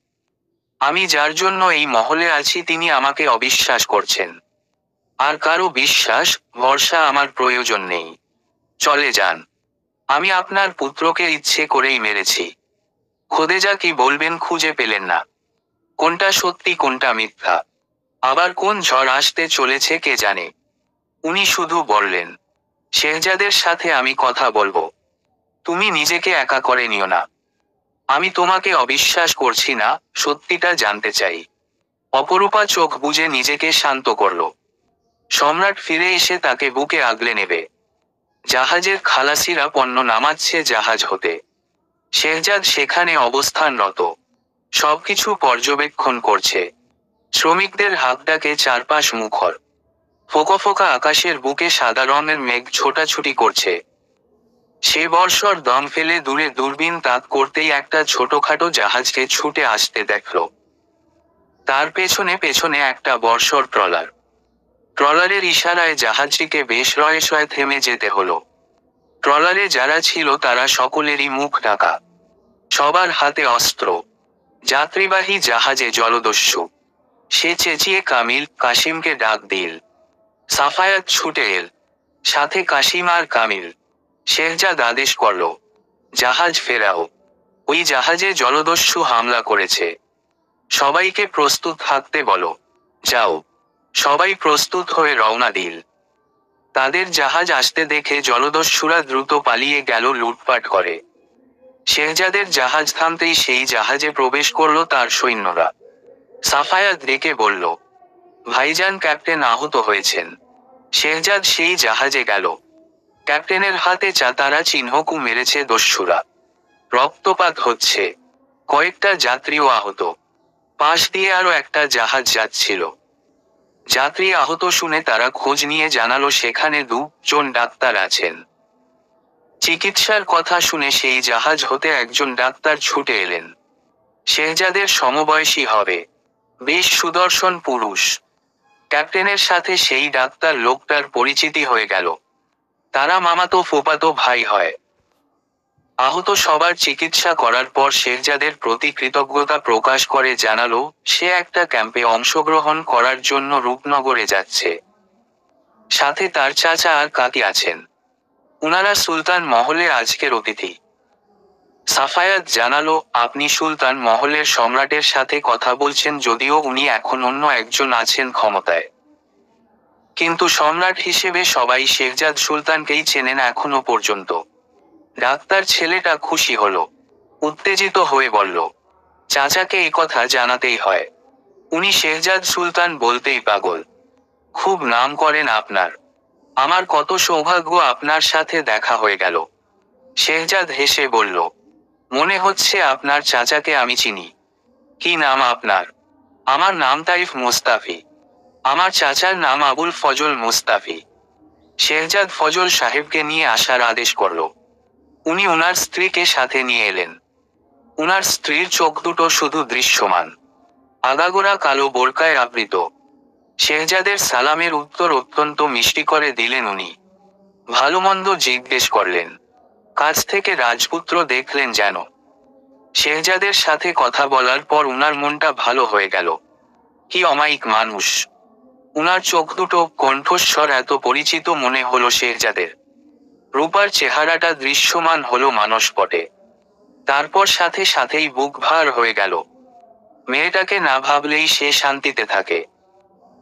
আমি যার জন্য এই মহলে আছি তিনি আমাকে অবিশ্বাস করছেন। আর কারও বিশ্বাস, ভরসা আমার প্রয়োজন নেই। চলে যান। আমি আপনার পুত্রকে ইচ্ছে করেই মেরেছি। খোদেজা কি বলবেন খুঁজে পেলেন না। কোনটা সত্যি, কোনটা মিথ্যা। আবার কোন ঝড় আসতে চলেছে কে জানে। উনি শুধু বললেন, শেহজাদের সাথে আমি কথা বলব। তুমি নিজেকে একা করে নিও না। আমি তোমাকে অবিশ্বাস করছি না, সত্যিটা জানতে চাই। অপরূপা চোখ বুঝে নিজেকে শান্ত করল। সম্রাট ফিরে এসে তাকে বুকে আগলে নেবে। জাহাজের খালাসিরা পণ্য নামাচ্ছে জাহাজ হতে। শেহজাদ সেখানে অবস্থানরত। সবকিছু পর্যবেক্ষণ করছে। শ্রমিকদের হাক ডাকে চারপাশ মুখর। ফোকা ফোকা আকাশের বুকে সাদা রঙের মেঘ ছোটাছুটি করছে। সে বর্ষর দম ফেলে দূরে দূরবীন তাক করতেই একটা ছোটখাটো জাহাজকে ছুটে আসতে দেখল। তার পেছনে পেছনে একটা বর্ষর ট্রলার। ট্রলারের ইশারায় জাহাজটিকে বেশ রয়েসয় থেমে যেতে হলো। ট্রলারে যারা ছিল তারা সকলেরই মুখ ঢাকা। সবার হাতে অস্ত্র। যাত্রীবাহী জাহাজে জলদস্যু। সে চেঁচিয়ে কামিল কাশিমকে ডাক দিল। সাফায়াত ছুটে এল। সাথে কাশিম আর কামিল। শেহজাদ আদেশ করল, জাহাজ ফেরাও। ওই জাহাজে জলদস্যু হামলা করেছে। সবাইকে প্রস্তুত থাকতে বলো। যাও। সবাই প্রস্তুত হয়ে রওনা দিল। তাদের জাহাজ আসতে দেখে জলদস্যুরা দ্রুত পালিয়ে গেল লুটপাট করে। শেহজাদের জাহাজ থামতেই সেই জাহাজে প্রবেশ করল তার সৈন্যরা। সাফায়াত ডেকে বলল ভাইজান ক্যাপ্টেন আহত হয়েছেন। শেহজাদ সেই জাহাজে গেল। ক্যাপ্টেনের হাতে চাতারা চিহ্নকু মেরেছে দস্যুরা। রক্তপাত হচ্ছে। কয়েকটা যাত্রীও আহত। পাশ দিয়ে আরও একটা জাহাজ যাচ্ছিল। যাত্রী আহত শুনে তারা খোঁজ নিয়ে জানালো সেখানে দুজন ডাক্তার আছেন। চিকিৎসার কথা শুনে সেই জাহাজ হতে একজন ডাক্তার ছুটে এলেন। শেহজাদের সমবয়সী হবে। বেশ সুদর্শন পুরুষ। ক্যাপ্টেনের সাথে সেই ডাক্তার লোকটার পরিচিতি হয়ে গেল। তারা মামাতো ফোপাতো ভাই হয়। আহত সবার চিকিৎসা করার পর শেখজাদের প্রতি কৃতজ্ঞতা প্রকাশ করে জানালো, সে একটা ক্যাম্পে অংশগ্রহণ করার জন্য রূপনগরে যাচ্ছে। সাথে তার চাচা আর কাকি আছেন। উনারা সুলতান মহলে আজকের অতিথি। সাফায়াত জানালো, আপনি সুলতান মহলের সম্রাটের সাথে কথা বলছেন যদিও উনি এখন অন্য একজন আছেন ক্ষমতায়। কিন্তু সম্রাট হিসেবে সবাই শেখজাদ সুলতানকেই চেনেন এখনও পর্যন্ত। ডাক্তার ছেলেটা খুশি হলো, উত্তেজিত হয়ে বলল, চাচাকে এই কথা জানাতেই হয়। উনি শেহজাদ সুলতান বলতেই পাগল। খুব নাম করেন আপনার। আমার কত সৌভাগ্য আপনার সাথে দেখা হয়ে গেল। শেহজাদ হেসে বলল মনে হচ্ছে আপনার চাচাকে আমি চিনি। কি নাম আপনার? আমার নাম তাইফ মুস্তাফি। আমার চাচার নাম আবুল ফজল মুস্তাফি। শেহজাদ ফজল সাহেবকে নিয়ে আসার আদেশ করল। উনি উনার স্ত্রীকে সাথে নিয়ে এলেন। উনার স্ত্রীর চোখ দুটো শুধু দৃশ্যমান। আগাগোড়া কালো বোরকায় আবৃত। শেহজাদের সালামের উত্তর অত্যন্ত মিষ্টি করে দিলেন উনি। ভালো মন্দ জিজ্ঞেস করলেন কাছ থেকে রাজপুত্র দেখলেন যেন। শেহজাদের সাথে কথা বলার পর উনার মনটা ভালো হয়ে গেল। কি অমায়িক মানুষ। উনার চোখ দুটো কণ্ঠস্বর এত পরিচিত মনে হলো শেরজাদের রূপার চেহারাটা দৃশ্যমান হলো মানসপটে তারপর সাথে সাথেই বুক ভার হয়ে গেল। মেয়েটাকে না ভাবলেই সে শান্তিতে থাকে।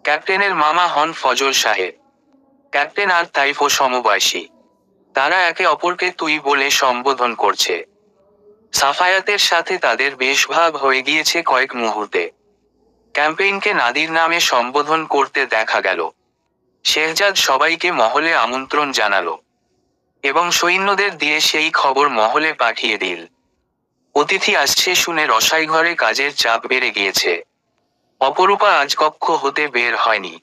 ক্যাপ্টেনের মামা হন ফজল সাহেব। ক্যাপ্টেন আর তাইফো সমবয়সী। তারা একে অপরকে তুই বলে সম্বোধন করছে। সাফায়াতের সাথে তাদের বেশ ভাব হয়ে গিয়েছে কয়েক মুহূর্তে। ক্যাম্পেইনকে নাদির নামে সম্বোধন করতে দেখা গেল। শেহজাদ সবাইকে মহলে আমন্ত্রণ জানালো এবং সৈন্যদের দিয়ে সেই খবর মহলে পাঠিয়ে দিল। অতিথি আসছে শুনে রসাই ঘরে কাজের চাপ বেড়ে গিয়েছে। অপরূপা আজ কক্ষ হতে বের হয়নি।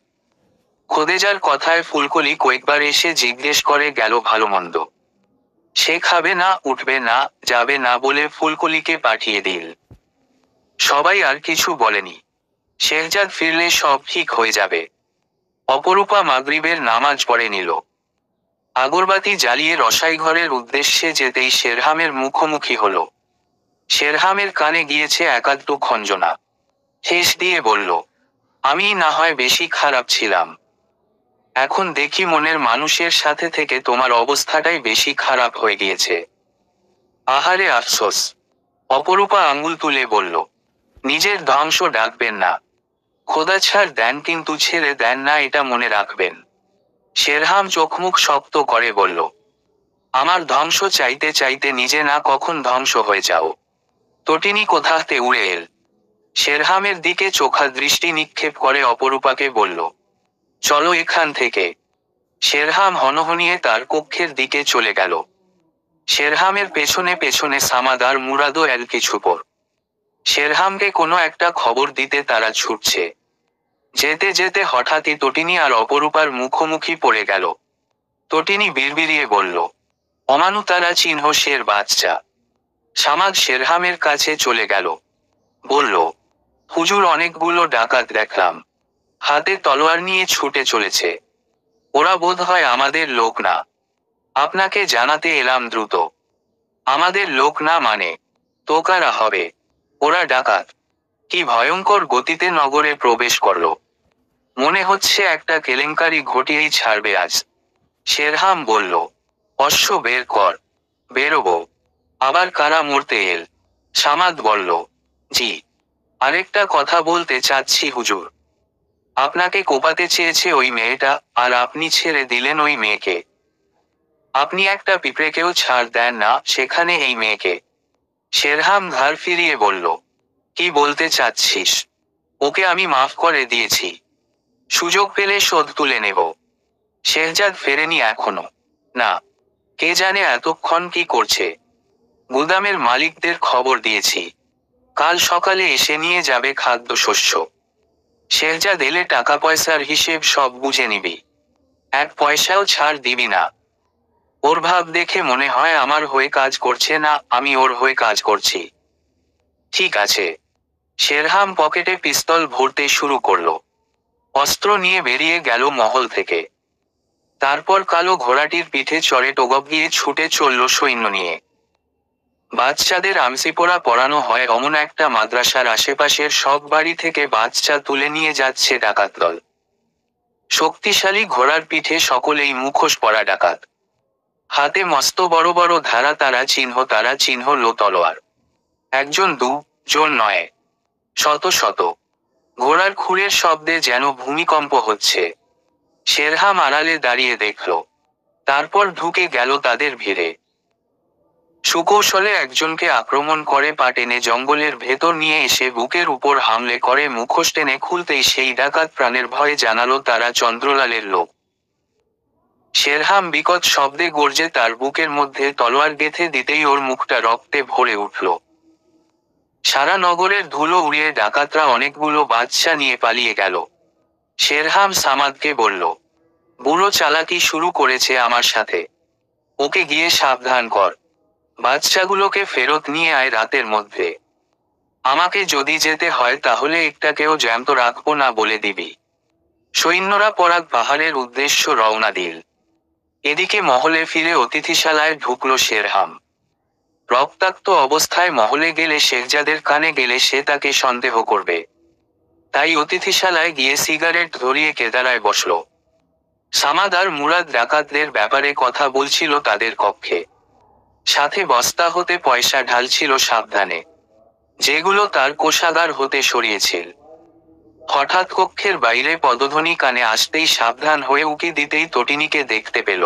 খোদেজার কথায় ফুলকলি কয়েকবার এসে জিজ্ঞেস করে, গেল ভালো মন্দ? সে খাবে না, উঠবে না, যাবে না বলে ফুলকলিকে পাঠিয়ে দিল। সবাই আর কিছু বলেনি। শেহজাদ ফিরলে সব ঠিক হয়ে যাবে। অপরূপা মাগরিবের নামাজ পড়ে নিল। আগরবাতি জ্বালিয়ে রসাই ঘরের উদ্দেশ্যে যেতেই শেরহামের মুখোমুখি হল। শেরহামের কানে গিয়েছে একাত্ম খঞ্জনা। শেষ দিয়ে বলল, আমি না হয় বেশি খারাপ ছিলাম। এখন দেখি মনের মানুষের সাথে থেকে তোমার অবস্থাটাই বেশি খারাপ হয়ে গিয়েছে। আহারে আফসোস। অপরূপা আঙ্গুল তুলে বলল, নিজের ধ্বংস ডাকবেন না। খোদা ছাড় দেন কিন্তু ছেড়ে দেন না এটা মনে রাখবেন। শেরহাম চোখমুখ শক্ত করে বলল, আমার ধ্বংস চাইতে চাইতে নিজে না কখন ধ্বংস হয়ে যাও। তটিনী কোথাতে উড়ে এল? শেরহামের দিকে চোখা দৃষ্টি নিক্ষেপ করে অপরূপাকে বলল চলো এখান থেকে। শেরহাম হনহনিয়ে তার কক্ষের দিকে চলে গেল। শেরহামের পেছনে পেছনে সামাদার মুরাদো এল কিছু পর। শেরহামকে কোনো একটা খবর দিতে তারা ছুটছে। যেতে যেতে হঠাৎই তটিনী আর অপরূপার মুখোমুখি পড়ে গেল। তটিনী বিড়বিড়িয়ে বলল, অমানু তারা চিহ্ন শের বাচ্চা সামাদ শেরহামের কাছে চলে গেল। বলল, হুজুর অনেকগুলো ডাকাত দেখলাম। হাতে তলোয়ার নিয়ে ছুটে চলেছে। ওরা বোধ হয় আমাদের লোক না। আপনাকে জানাতে এলাম দ্রুত। আমাদের লোক না মানে তো কারা হবে। ওরা ডাকাত। কি ভয়ঙ্কর গতিতে নগরে প্রবেশ করল। মনে হচ্ছে একটা কেলেঙ্কারি ঘটিয়েই ছাড়বে আজ। শেরহাম বলল, অশ্ব, বের কর। বেরোবো। আবার কারা মরতে এল? সামাদ বলল, জি। আরেকটা কথা বলতে চাচ্ছি হুজুর। আপনাকে কোপাতে চেয়েছে ওই মেয়েটা, আর আপনি ছেড়ে দিলেন ওই মেয়েকে। আপনি একটা পিঁপড়েকেও ছাড় দেন না, সেখানে এই মেয়েকে। শেরহাম ঘাড় ফিরিয়ে বলল, কি বলতে চাচ্ছিস? ওকে আমি মাফ করে দিয়েছি। সুযোগ পেলে শোধ তুলে নেব। শেহজাদ ফেরেনি এখনও। না, কে জানে এতক্ষণ কি করছে। গুদামের মালিকদের খবর দিয়েছি। কাল সকালে এসে নিয়ে যাবে খাদ্যশস্য। শেহজাদ এলে টাকা পয়সার হিসেব সব বুঝে নিবি। এক পয়সাও ছাড় দিবি না। ওর ভাব দেখে মনে হয় আমার হয়ে কাজ করছে না আমি ওর হয়ে কাজ করছি। ঠিক আছে। শেরহাম পকেটে পিস্তল ভরতে শুরু করল। অস্ত্র নিয়ে বেরিয়ে গেল মহল থেকে। তারপর কালো ঘোড়াটির পিঠে চড়ে টোগব গিয়ে ছুটে চলল সৈন্য নিয়ে। বাচ্চাদের আমসিপোড়া পড়ানো হয় অমন একটা মাদ্রাসার আশেপাশের সব বাড়ি থেকে বাচ্চা তুলে নিয়ে যাচ্ছে ডাকাত দল। শক্তিশালী ঘোড়ার পিঠে সকলেই মুখোশ পরা ডাকাত। হাতে মস্ত বড় বড় ধারা তারা চিহ্ন তারা চিহ্ন লো তলোয়ার। একজন দু, জন নয়, শত শত। ঘোড়ার খুরের শব্দে যেন ভূমিকম্প হচ্ছে। শেরহাম মারালে দাঁড়িয়ে দেখল। তারপর ঢুকে গেল তাদের ভিড়ে। সুকৌশলে একজনকে আক্রমণ করে, পা টেনে জঙ্গলের ভেতর নিয়ে এসে বুকের উপর হামলে করে, মুখোশ টেনে খুলতেই সেই ডাকাত প্রাণের ভয়ে জানালো তারা চন্দ্রলালের লোক। শেরহাম বিকট শব্দে গর্জে তার বুকের মধ্যে তলোয়ার গেথে দিতেই ওর মুখটা রক্তে ভরে উঠল। সারা নগরের ধুলো উড়িয়ে ডাকাতরা অনেকগুলো বাদশা নিয়ে পালিয়ে গেল। শেরহাম সামাদকে বলল, বুড়ো চালাকি শুরু করেছে আমার সাথে। ওকে গিয়ে সাবধান কর। বাচ্চাগুলোকে ফেরত নিয়ে আয় রাতের মধ্যে। আমাকে যদি যেতে হয় তাহলে একটাকেও জ্যান্ত রাখব না বলে দিবি। সৈন্যরা পরাগ পাহাড়ের উদ্দেশ্য রওনা দিল। এদিকে মহলে ফিরে অতিথিশালায় ঢুকলো শেরহাম। রক্তাক্ত অবস্থায় মহলে গেলে শেখজাদের কানে গেলে সে তাকে সন্দেহ করবে। তাই অতিথিশালায় গিয়ে সিগারেট ধরিয়ে কেদারায় বসল। সামাদার মুরাদ ডাকাতদের ব্যাপারে কথা বলছিল তাদের কক্ষে। সাথে বস্তা হতে পয়সা ঢালছিল সাবধানে। যেগুলো তার কোষাগার হতে সরিয়েছিল। হঠাৎ কক্ষের বাইরে পদধ্বনি কানে আসতেই সাবধান হয়ে উকি দিতেই তটিনীকে দেখতে পেল।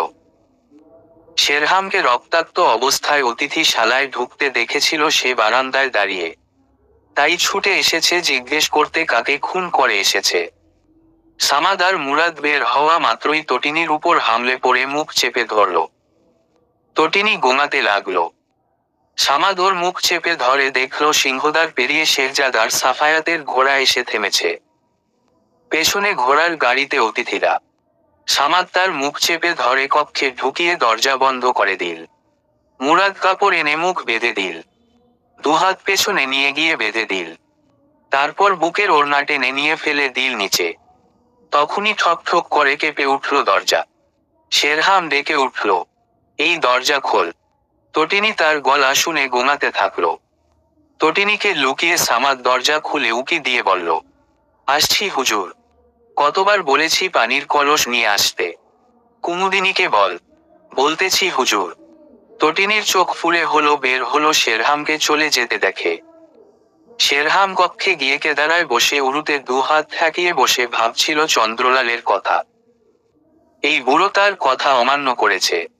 শেরহামকে রক্তাক্ত অবস্থায় অতিথিশালায় ঢুকতে দেখেছিল সে বারান্দায় দাঁড়িয়ে। তাই ছুটে এসেছে জিজ্ঞেস করতে কাকে খুন করে এসেছে। সামাদার মুরাদ বের হওয়া মাত্রই তটিনীর উপর হামলে পড়ে মুখ চেপে ধরল। তটিনী গোঙাতে লাগল। সামাদ ওর মুখ চেপে ধরে দেখল সিংহদার পেরিয়ে শেরজাদার সাফায়াতের ঘোড়া এসে থেমেছে। পেছনে ঘোড়ার গাড়িতে অতিথিরা। সামাদ তার মুখ চেপে ধরে কক্ষে ঢুকিয়ে দরজা বন্ধ করে দিল। মুরাদ কাপড় এনে মুখ বেঁধে দিল। দুহাত পেছনে নিয়ে গিয়ে বেঁধে দিল। তারপর বুকের ওড়না টেনে নিয়ে ফেলে দিল নিচে। তখনই ঠক ঠক করে কেঁপে উঠল দরজা। শেরহাম ডেকে উঠল। এই দরজা খোল। তটিনী তার গলা শুনে গোঙাতে থাকল। তটিনীকে লুকিয়ে সামাদ দরজা খুলে উকি দিয়ে বলল, আসছি হুজুর। কতবার বলেছি পানির কলস নিয়ে আসতে। কুমুদিনীকে বল। বলতেছি হুজুর। তটিনীর চোখ ফুলে হলো, বের হলো শেরহামকে চলে যেতে দেখে। শেরহাম কক্ষে গিয়ে কেদারায় বসে উরুতে দুহাত ঠেকিয়ে বসে ভাবছিল চন্দ্রলালের কথা। এই বুড়ো তার কথা অমান্য করেছে।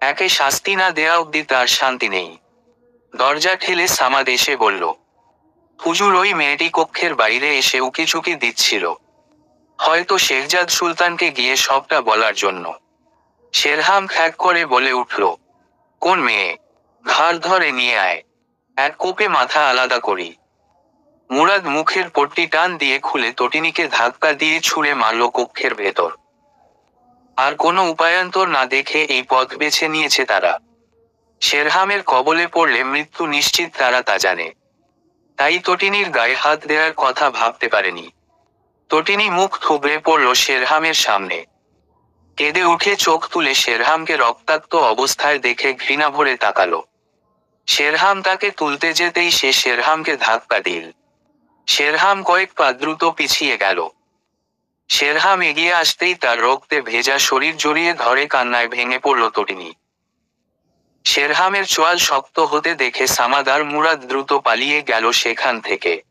একে শাস্তি না দেয়া অব্দি তার শান্তি নেই। দরজা ঠেলে সামাদ এসে বলল, হুজুর, ওই মেয়েটি কক্ষের বাইরে এসে উকিচুকি দিচ্ছিল। হয়তো শেখজাদ সুলতানকে গিয়ে সবটা বলার জন্য। শেরহাম খ্যাক করে বলে উঠল, কোন মেয়ে? ঘাড় ধরে নিয়ে আয়। এক কোপে মাথা আলাদা করি। মুরাদ মুখের পট্টি টান দিয়ে খুলে তটিনীকে ধাক্কা দিয়ে ছুঁড়ে মারল কক্ষের ভেতর। আর কোনো উপায়ান্তর না দেখে এই পথ বেছে নিয়েছে তারা। শেরহামের কবলে পড়লে মৃত্যু নিশ্চিত তারা তা জানে। তাই তটিনীর গায়ে হাত দেওয়ার কথা ভাবতে পারেনি। তটিনী মুখ থুবড়ে পড়ল শেরহামের সামনে। কেঁদে উঠে চোখ তুলে শেরহামকে রক্তাক্ত অবস্থায় দেখে ঘৃণা ভরে তাকালো। শেরহাম তাকে তুলতে যেতেই সে শেরহামকে ধাক্কা দিল। শেরহাম কয়েক পা দ্রুত পিছিয়ে গেল। শেরহাম এগিয়ে আসতেই তার রক্তে ভেজা শরীর জড়িয়ে ধরে কান্নায় ভেঙে পড়ল তটিনী শেরহামের চোয়াল শক্ত হতে দেখে সামাদার মুরাদ দ্রুত পালিয়ে গেল সেখান থেকে।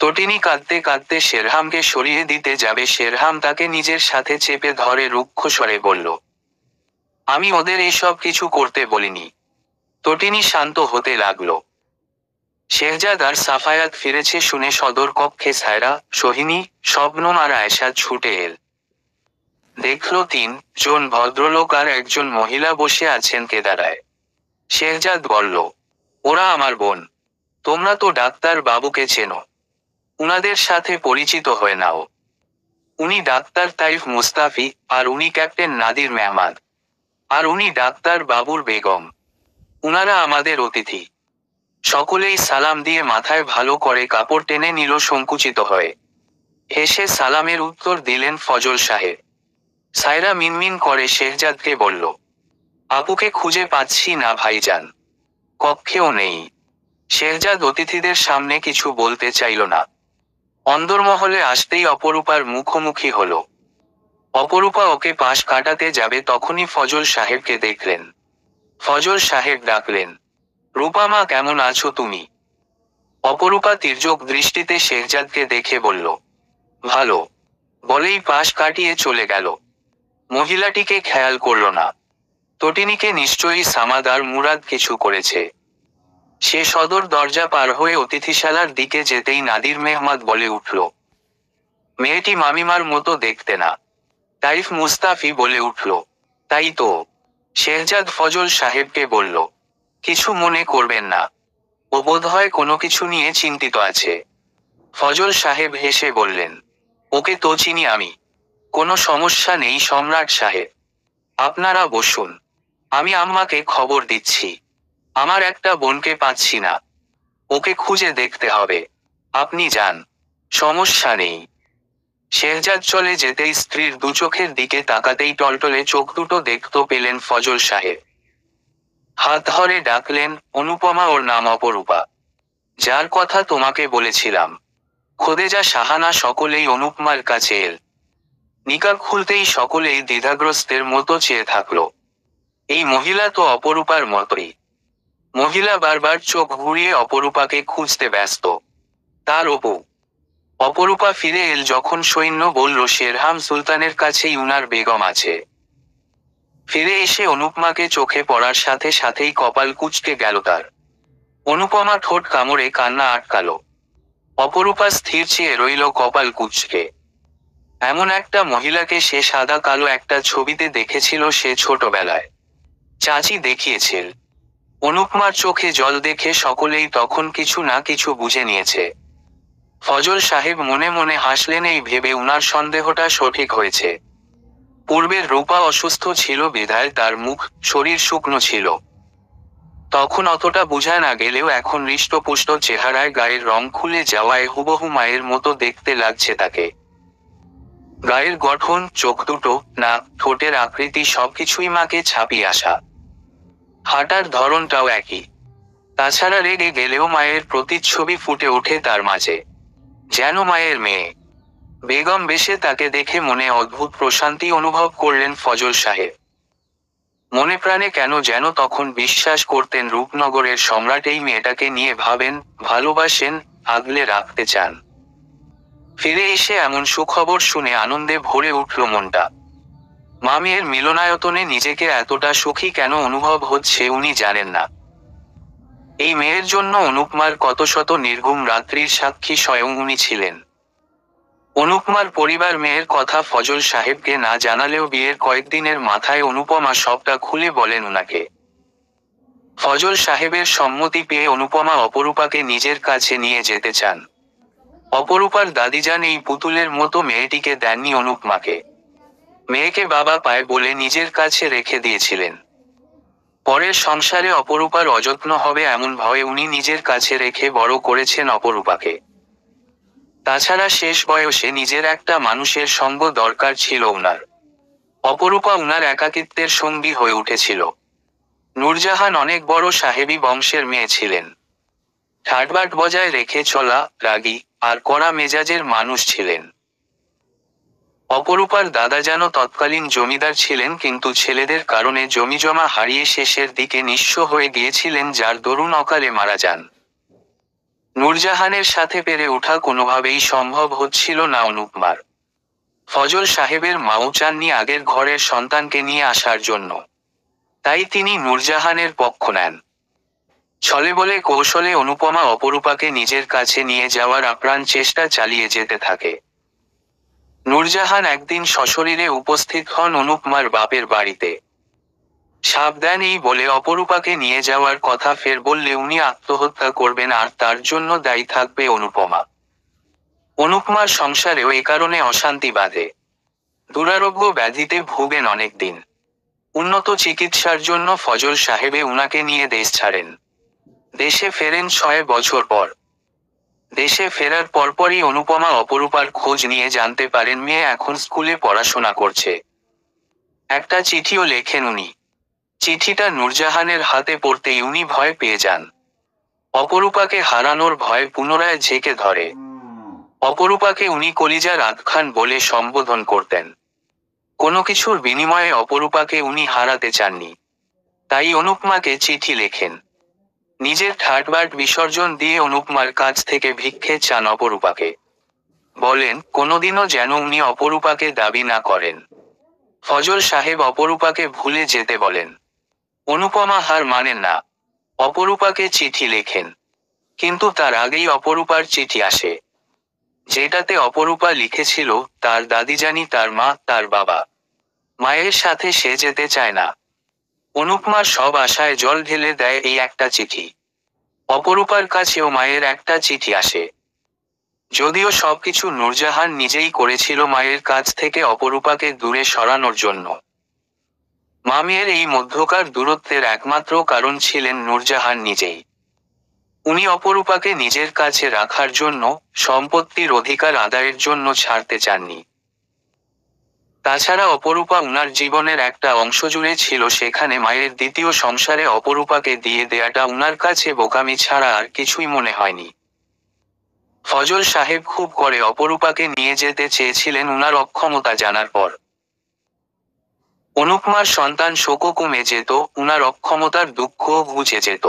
তটিনী কাঁদতে কাঁদতে শেরহামকে সরিয়ে দিতে যাবে, শেরহাম তাকে নিজের সাথে চেপে ধরে রুক্ষ স্বরে বলল, আমি ওদের এসব কিছু করতে বলিনি। তটিনী শান্ত হতে লাগল। শেহজাদ আর সাফায়াত ফিরেছে শুনে সদর কক্ষে সায়রা সোহিনী শবনম আর আয়সা ছুটে এল। দেখল তিন, জন ভদ্রলোক আর একজন মহিলা বসে আছেন কেদারায়। শেহজাদ বলল, ওরা আমার বোন। তোমরা তো ডাক্তার বাবুকে চেনো। উনাদের সাথে পরিচিত হয়ে নাও। উনি ডাক্তার তাইফ মুস্তাফি আর উনি ক্যাপ্টেন নাদির মেহমাদ আর উনি ডাক্তার বাবুর বেগম। উনারা আমাদের অতিথি। সকলেই সালাম দিয়ে মাথায় ভালো করে কাপড় টেনে নিল সংকুচিত হয়ে। হেসে সালামের উত্তর দিলেন ফজল সাহেব। সায়রা মিনমিন করে শেহজাদকে বলল, আপুকে খুঁজে পাচ্ছি না, ভাইজান। কক্ষেও নেই। শেহজাদ অতিথিদের সামনে কিছু বলতে চাইল না। অন্দরমহলে আসতেই অপরূপার মুখোমুখি হল। অপরূপা ওকে পাশ কাটাতে যাবে তখনই ফজল সাহেবকে দেখলেন। ফজল সাহেব ডাকলেন রূপামা কেমন আছো তুমি? অপরূপা তির্যক দৃষ্টিতে শেহজাদকে দেখে বলল, ভালো। বলেই পাশ কাটিয়ে চলে গেল। মহিলাটিকে খেয়াল করল না। তটিনীকে নিশ্চয়ই সামাদ আর মুরাদ কিছু করেছে। সে সদর দরজা পার হয়ে অতিথিশালার দিকে যেতেই নাদির মেহমাদ বলে উঠল, মেয়েটি মামিমার মতো দেখতে না। তাইফ মুস্তাফি বলে উঠল, তাই তো। শেহজাদ ফজল সাহেবকে বলল কিছু মনে করবেন না। ও বোধহয় কোনো কিছু নিয়ে চিন্তিত আছে। ফজল সাহেব হেসে বললেন, ওকে তো চিনি আমি। কোনো সমস্যা নেই সম্রাট সাহেব। আপনারা বসুন। আমি আম্মাকে খবর দিচ্ছি। আমার একটা বোনকে পাচ্ছি না। ওকে খুঁজে দেখতে হবে। আপনি যান। সমস্যা নেই। শেহজাদ চলে যেতেই স্ত্রীর দু চোখের দিকে তাকাতেই টলটলে চোখ দুটো দেখতে পেলেন ফজল সাহেব। হাত ধরে ডাকলেন, অনুপমা ওর নাম অপরূপা। যার কথা তোমাকে বলেছিলাম। খোদেজা সাহানা সকলেই অনুপমার কাছে এল। নিকাব খুলতেই সকলেই দ্বিধাগ্রস্তের মতো চেয়ে থাকল। এই মহিলা তো অপরূপার মতোই। মহিলা বারবার চোখ ঘুরিয়ে অপরূপাকে খুঁজতে ব্যস্ত। তার অপু। অপরূপা ফিরে এল যখন সৈন্য বলল, শেরহাম সুলতানের কাছেই উনার বেগম আছে। ফিরে এসে অনুপমাকে চোখে পড়ার সাথে সাথেই কপাল কুচকে গেল তার। অনুপমা ঠোঁট কামড়ে কান্না আটকালো। অপরূপা স্থির চেয়ে রইল কপাল কুচকে। এমন একটা মহিলাকে সে সাদা কালো একটা ছবিতে দেখেছিল সে ছোটবেলায়। চাচি দেখিয়েছিল। অনুপমার চোখে জল দেখে সকলেই তখন কিছু না কিছু বুঝে নিয়েছে। ফজল সাহেব মনে মনে হাসলেন, এই ভেবে উনার সন্দেহটা সঠিক হয়েছে। পূর্বের রূপা অসুস্থ ছিল বিধায় তার মুখ শরীর শুকনো ছিল। তখন অতটা বোঝা না গেলেও এখন হৃষ্টপুষ্ট চেহারায় গায়ের রং খুলে যাওয়ায় হুবহু মায়ের মতো দেখতে লাগছে তাকে। গায়ের গঠন, চোখ দুটো না ঠোঁটের আকৃতি সবকিছুই মাকে ছাপিয়ে আসা। হাঁটার ধরনটাও একই। তাছাড়া রেগে গেলেও মায়ের প্রতিচ্ছবি ফুটে ওঠে তার মাঝে। যেন মায়ের মেয়ে। বেগম বেশে তাকে দেখে মনে অদ্ভুত প্রশান্তি অনুভব করলেন ফজল সাহেব। মনে প্রাণে কেন যেন তখন বিশ্বাস করতেন রূপনগরের সম্রাট এই মেয়েটাকে নিয়ে ভাবেন, ভালোবাসেন, আগলে রাখতে চান। ফিরে এসে এমন সুখবর শুনে আনন্দে ভরে উঠল মনটা। মামিয়ের মিলনায়তনে নিজেকে এতটা সুখী কেন অনুভব হচ্ছে উনি জানেন না। এই মেয়ের জন্য অনুপমার কত শত নির্ঘুম রাত্রির সাক্ষী স্বয়ং উনি ছিলেন। অনুপমার পরিবার মেয়ের কথা ফজল সাহেবকে না জানালেও বিয়ের কয়েকদিনের মাথায় অনুপমা সবটা খুলে বলেন উনাকে। ফজল সাহেবের সম্মতি পেয়ে অনুপমা অপরূপাকে নিজের কাছে নিয়ে যেতে চান। অপরূপার দাদিজান এই পুতুলের মতো মেয়েটিকে দেননি অনুপমাকে। মেয়েকে বাবা পায় বলে নিজের কাছে রেখে দিয়েছিলেন। পরের সংসারে অপরূপার অযত্ন হবে এমন ভয়ে উনি নিজের কাছে রেখে বড় করেছেন অপরূপাকে। তাছাড়া শেষ বয়সে নিজের একটা মানুষের সঙ্গ দরকার ছিল উনার। অপরূপা উনার একাকিত্বের সঙ্গী হয়ে উঠেছিল। নূরজাহান অনেক বড় সাহেবী বংশের মেয়ে ছিলেন। ঠাটবাট বজায় রেখে চলা, রাগী আর কড়া মেজাজের মানুষ ছিলেন। অপরূপার দাদা যেন তৎকালীন জমিদার ছিলেন কিন্তু ছেলেদের কারণে জমিজমা হারিয়ে শেষের দিকে নিঃস্ব হয়ে গিয়েছিলেন যার দরুন অকালে মারা যান। নূরজাহানের সাথে পেরে ওঠা কোনোভাবেই সম্ভব হচ্ছিল না অনুপমার। ফজল সাহেবের মাও চাননি আগের ঘরের সন্তানকে নিয়ে আসার জন্য। তাই তিনি নূরজাহানের পক্ষ নেন। ছলে বলে কৌশলে অনুপমা অপরূপাকে নিজের কাছে নিয়ে যাওয়ার আপ্রাণ চেষ্টা চালিয়ে যেতে থাকে। নূরজাহান একদিন সশরীরে উপস্থিত হন অনুপমার বাপের বাড়িতে। সাবধান বলে, অপরূপাকে নিয়ে যাওয়ার কথা ফের বললে উনি আত্মহত্যা করবেন আর তার জন্য দায়ী থাকবে অনুপমা। অনুপমার সংসারেও এ কারণে অশান্তি বাঁধে। দুরারোগ্য ব্যাধিতে ভুগেন অনেকদিন। উন্নত চিকিৎসার জন্য ফজল সাহেবে উনাকে নিয়ে দেশ ছাড়েন। দেশে ফেরেন ছয় বছর পর। দেশে ফেরার পরপরই অনুপমা অপরূপার খোঁজ নিয়ে জানতে পারেন মেয়ে এখন স্কুলে পড়াশোনা করছে। একটা চিঠিও লেখেন উনি। চিঠিটা নূরজাহানের হাতে পড়তেই উনি ভয় পেয়ে যান। অপরূপাকে হারানোর ভয় পুনরায় ঝেঁকে ধরে। অপরূপাকে উনি কলিজার আধখান বলে সম্বোধন করতেন। কোনো কিছুর বিনিময়ে অপরূপাকে উনি হারাতে চাননি। তাই অনুপমাকে চিঠি লেখেন। নিজের ঠাটবাট বিসর্জন দিয়ে অনুপমার কাছ থেকে ভিক্ষে চান অপরূপাকে। বলেন, কোনোদিনও যেন উনি অপরূপাকে দাবি না করেন। ফজল সাহেব অপরূপাকে ভুলে যেতে বলেন। অনুপমা হার মানেন না। অপরূপাকে চিঠি লেখেন। কিন্তু তার আগেই অপরূপার চিঠি আসে। যেটাতে অপরূপা লিখেছিল, তার দাদি জানি তার মা, তার বাবা। মায়ের সাথে সে যেতে চায় না। অনুপমার সব আশায় জল ঢেলে দেয় এই একটা চিঠি। অপরূপার কাছেও মায়ের একটা চিঠি আসে। যদিও সবকিছু নূরজাহান নিজেই করেছিল মায়ের কাছ থেকে অপরূপাকে দূরে সরানোর জন্য। মামিয়ের এই মধ্যকার দূরত্বের একমাত্র কারণ ছিলেন নূরজাহান নিজেই। উনি অপরূপাকে নিজের কাছে রাখার জন্য সম্পত্তির অধিকার আদায়ের জন্য ছাড়তে চাননি। তাছাড়া অপরূপা উনার জীবনের একটা অংশ জুড়ে ছিল সেখানে মায়ের দ্বিতীয় সংসারে অপরূপাকে দিয়ে দেয়াটা উনার কাছে বোকামি ছাড়া আর কিছুই মনে হয়নি। ফজল সাহেব খুব করে অপরূপাকে নিয়ে যেতে চেয়েছিলেন উনার অক্ষমতা জানার পর। অনুপমার সন্তান শোকও কমে যেত উনার অক্ষমতার দুঃখও ঘুচে যেত।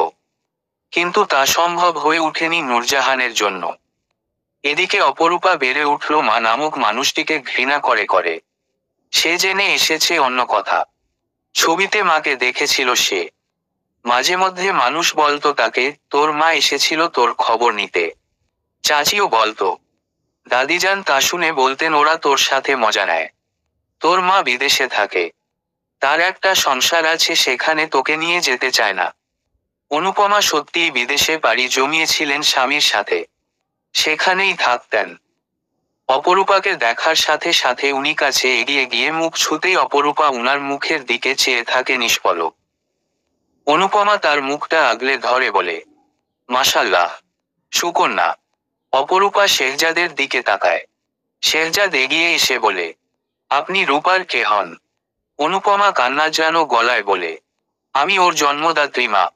কিন্তু তা সম্ভব হয়ে উঠেনি নূরজাহানের জন্য। এদিকে অপরূপা বেড়ে উঠল মা নামক মানুষটিকে ঘৃণা করে করে। সে জেনে এসেছে অন্য কথা। ছবিতে মাকে দেখেছিল সে। মাঝে মধ্যে মানুষ বলতো তাকে, তোর মা এসেছিল তোর খবর নিতে। চাচিও বলতো, দাদিজান তা শুনে বলতেন ওরা তোর সাথে মজা নেয়। তোর মা বিদেশে থাকে। তার একটা সংসার আছে, সেখানে তোকে নিয়ে যেতে চায় না। অনুপমা সত্যিই বিদেশে বাড়ি জমিয়েছিলেন স্বামীর সাথে। সেখানেই থাকতেন অপরূপাকে দেখার সাথে সাথে উনি কাছে এগিয়ে গিয়ে মুখ ছুতেই অপরূপা উনার মুখের দিকে চেয়ে থাকে নিষ্পলক অনুপমা তার মুখটা আগলে ধরে বলে মাসাল্লাহ সুকন্যা। অপরূপা শেহজাদের দিকে তাকায়। শেহজাদ এগিয়ে এসে বলে, আপনি রূপার কে হন? অনুপমা কান্না যেন গলায় বলে, আমি ওর জন্মদাত্রী, মা।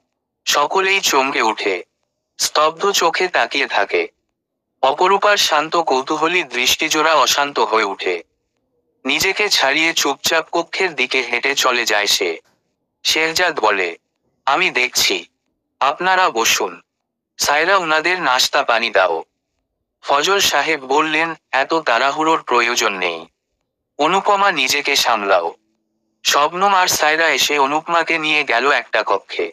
সকলেই চমকে উঠে, স্তব্ধ চোখে তাকিয়ে থাকে। অপরূপার শান্ত কৌতূহলী দৃষ্টিজোড়া অশান্ত হয়ে উঠে নিজেকে ছাড়িয়ে চুপচাপ কক্ষের দিকে হেঁটে চলে যায় সে। শেহজাদ বলে, আমি দেখছি। আপনারা বসুন। সাইরা, উনাদের নাস্তা পানি দাও। ফজল সাহেব বললেন, এত তাড়াহুড়োর প্রয়োজন নেই। অনুপমা নিজেকে সামলাও। শবনম আর সাইরা এসে অনুপমাকে নিয়ে গেল একটা কক্ষে।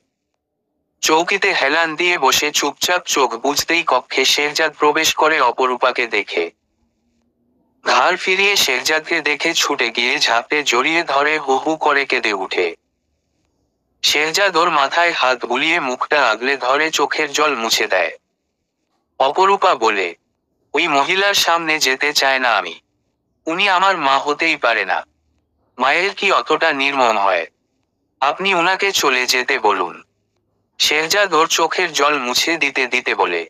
চৌকিতে হেলান দিয়ে বসে চুপচাপ চোখ বুঝতেই কক্ষে শেরজাদ প্রবেশ করে অপরূপাকে দেখে। ঘাড় ফিরিয়ে শেরজাদকে দেখে ছুটে গিয়ে ঝাঁপে জড়িয়ে ধরে হু হু করে কেঁদে উঠে। শেরজাদ ওর মাথায় হাত বুলিয়ে মুখটা আগলে ধরে চোখের জল মুছে দেয়। অপরূপা বলে, ওই মহিলার সামনে যেতে চায় না আমি। উনি আমার মা হতেই পারে না। মায়ের কি অতটা নির্মম হয়? আপনি ওনাকে চলে যেতে বলুন। শেহজাদ ওর চোখের জল মুছে দিতে দিতে বলে,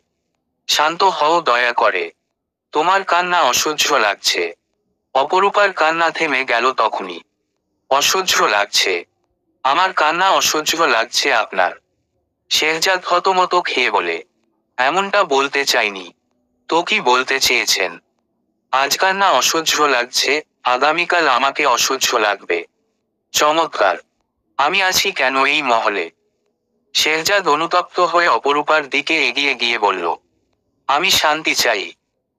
শান্ত হও, দয়া করে। তোমার কান্না অসহ্য লাগছে। অপরূপার কান্না থেমে গেল তখনই। অসহ্য লাগছে। আমার কান্না অসহ্য লাগছে আপনার। শেহজাদ হতমতো খেয়ে বলে, এমনটা বলতে চাইনি। তো কি বলতে চেয়েছেন? আজ কান্না অসহ্য লাগছে আগামীকাল আমাকে অসহ্য লাগবে। চমৎকার। আমি আছি কেন এই মহলে? শেহজাদ অনুতপ্ত হয়ে অপরূপার দিকে এগিয়ে গিয়ে বলল, আমি শান্তি চাই।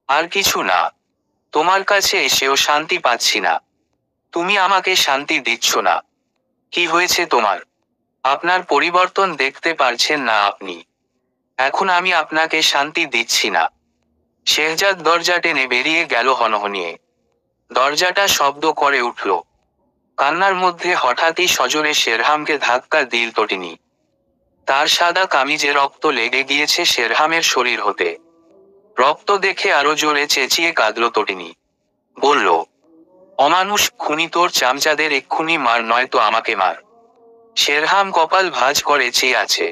আর কিছু না। তোমার কাছে এসেও শান্তি পাচ্ছি না। তুমি আমাকে শান্তি দিচ্ছ না। কি হয়েছে তোমার? আপনার পরিবর্তন দেখতে পারছেন না আপনি। এখন আমি আপনাকে শান্তি দিচ্ছি না। শেহজাদ দরজা টেনে বেরিয়ে গেল হনহনিয়ে। দরজাটা শব্দ করে উঠল। কান্নার মধ্যে হঠাৎই সজনে শেরহামকে ধাক্কা দিল তটিনি তার সাদা কামিজে রক্ত লেগে গিয়েছে শেরহামের শরীর হতে। রক্ত দেখে আরও জোরে চেঁচিয়ে কাঁদল তটিনি বলল, অমানুষ, খুনি তোর চামচাদের এক্ষুনি মার, নয়তো আমাকে মার। শেরহাম কপাল ভাঁজ করে চেয়ে আছে।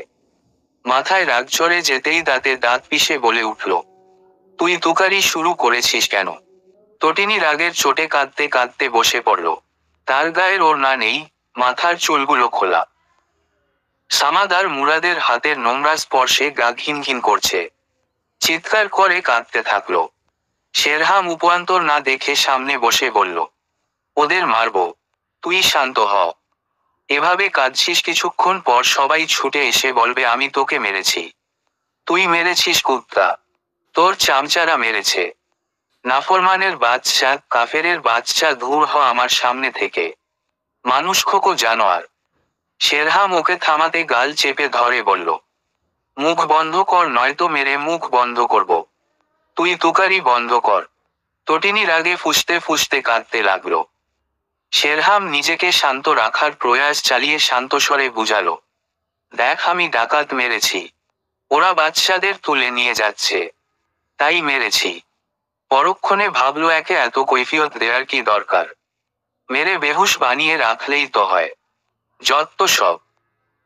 মাথায় রাগ চড়ে যেতেই দাঁতে দাঁত পিষে বলে উঠল, তুই তুকারি শুরু করেছিস কেন? তটিনী রাগের চোটে কাঁদতে কাঁদতে বসে পড়ল। তার গায়ের ওড়না নেই, মাথার চুলগুলো খোলা। সামাদার মুরাদের হাতের নোংরা স্পর্শে গা ঘিন ঘিন করছে। চিৎকার করে কাঁদতে থাকল। শেরহাম উপান্তর না দেখে সামনে বসে বলল, ওদের মারব, তুই শান্ত হ। এভাবে কাঁদছিস কিছুক্ষণ পর সবাই ছুটে এসে বলবে, আমি তোকে মেরেছি। তুই মেরেছিস কুত্তা। তোর চামচারা মেরেছে। নাফরমানের বাদশাহ, কাফেরের বাচ্চা দূর হ আমার সামনে থেকে। মানুষ খোকো জানোয়ার। শেরহা মুখে থামাতে গাল চেপে ধরে বলল, মুখ বন্ধ কর, নয়তো মেরে মুখ বন্ধ করব। তুই তুকারি বন্ধ কর। তটিনীর রাগে ফুসতে ফুসতে কাঁদতে লাগল। শেরহাম নিজেকে শান্ত রাখার প্রয়াস চালিয়ে শান্ত স্বরে বুঝালো, দেখ আমি ডাকাত মেরেছি। ওরা বাচ্চাদের তুলে নিয়ে যাচ্ছে। তাই মেরেছি। পরক্ষণে ভাবলো একে এত কৈফিয়ত দেওয়ার কি দরকার? মেরে বেহুশ বানিয়ে রাখলেই তো হয়। যত সব।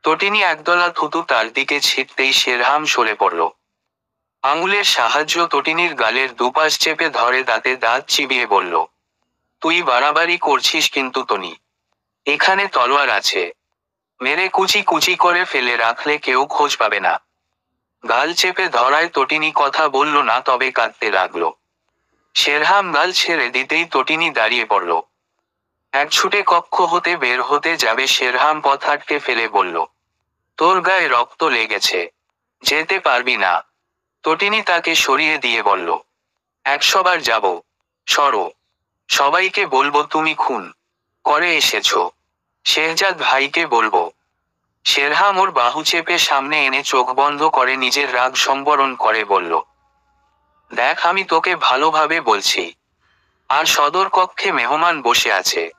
তটিনী একদলা থুতু তার দিকে ছিটতেই শেরহাম সরে পড়ল। আঙুলের সাহায্য তটিনীর গালের দুপাশ চেপে ধরে দাঁতে দাঁত চিবিয়ে বলল, তুই বাড়াবাড়ি করছিস কিন্তু তনি। এখানে তলোয়ার আছে। মেরে কুচি কুচি করে ফেলে রাখলে কেউ খোঁজ পাবে না। গাল চেপে ধরায় তটিনী কথা বলল না তবে কাঁদতে লাগল। শেরহাম গাল ছেড়ে দিতেই তটিনী দাঁড়িয়ে পড়ল। এক ছুটে কক্ষ হতে বের হতে যাবে শেরহাম পথ আটকে ফেলে বলল, তোর গায়ে রক্ত লেগেছে, যেতে পারবি না। তটিনী তাকে সরিয়ে দিয়ে বলল, একশোবার যাব, সরো। সবাইকে বলব তুমি খুন, করে এসেছ। শেহজাদ ভাইকে বলব শেরহাম ওর বাহু চেপে সামনে এনে চোখ বন্ধ করে নিজের রাগ সম্বরণ করে বলল দেখ, আমি তোকে ভালোভাবে বলছি। আর সদর কক্ষে মেহমান বসে আছে।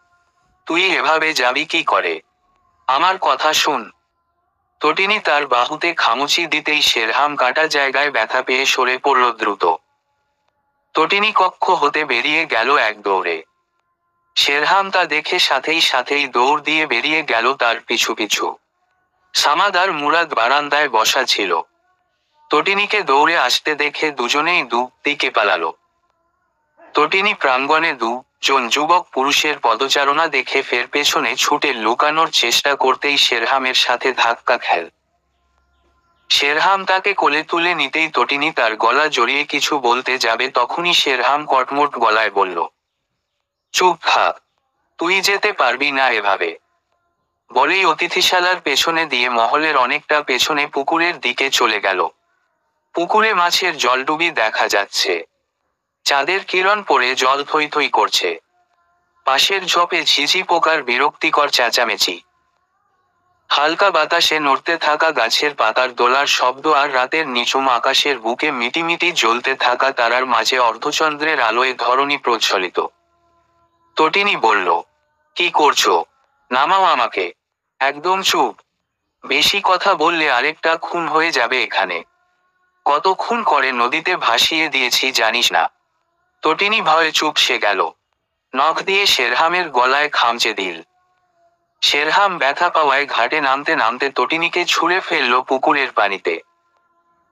তুই এভাবে যাবি কি করে? আমার কথা শুন। তটিনী তার বাহুতে খামুচি দিতেই শেরহাম কাটা জায়গায় ব্যথা পেয়ে সরে পড়ল দ্রুত। তটিনী কক্ষ হতে বেরিয়ে গেল এক দৌড়ে। শেরহাম তা দেখে সাথেই সাথেই দৌড় দিয়ে বেরিয়ে গেল তার পিছু পিছু। সামাদার মুরাদ বারান্দায় বসা ছিল। তটিনীকে দৌড়ে আসতে দেখে দুজনেই দু দিকে পালালো। তটিনী প্রাঙ্গণে দু জন যুবক পুরুষের পদচারণা দেখে ফের পেছনে ছুটে লুকানোর চেষ্টা করতেই শেরহামের সাথে ধাক্কা খেল শেরহাম তাকে কোলে তুলে নিতেই তটিনী তার গলা জড়িয়ে কিছু বলতে যাবে তখনই শেরহাম কটমট গলায় বলল, চুপ থাক, তুই যেতে পারবি না এভাবে। বলেই অতিথিশালার পেছনে দিয়ে মহলের অনেকটা পেছনে পুকুরের দিকে চলে গেল। পুকুরে মাছের জলডুবি দেখা যাচ্ছে। চাঁদের কিরণ পড়ে জল থই থই করছে। পাশের ঝোপে ঝিঝি পোকার বিরক্তিকর চেঁচামেচি। হালকা বাতাসে নড়তে থাকা গাছের পাতার দোলার শব্দ আর রাতের নিচুম আকাশের বুকে মিটিমিটি জ্বলতে থাকা তারার মাঝে অর্ধচন্দ্রের আলোয় ধরণী প্রজ্বলিত। তটিনী বলল, কি করছ? নামাও আমাকে। একদম চুপ। বেশি কথা বললে আরেকটা খুন হয়ে যাবে এখানে। কত খুন করে নদীতে ভাসিয়ে দিয়েছি জানিস না। তটিনী ভয়ে চুপ সে গেল। নখ দিয়ে শেরহামের গলায় খামচে দিল। শেরহাম ব্যথা পাওয়ায় ঘাটে নামতে নামতে তটিনীকে ছুঁড়ে ফেলল পুকুরের পানিতে।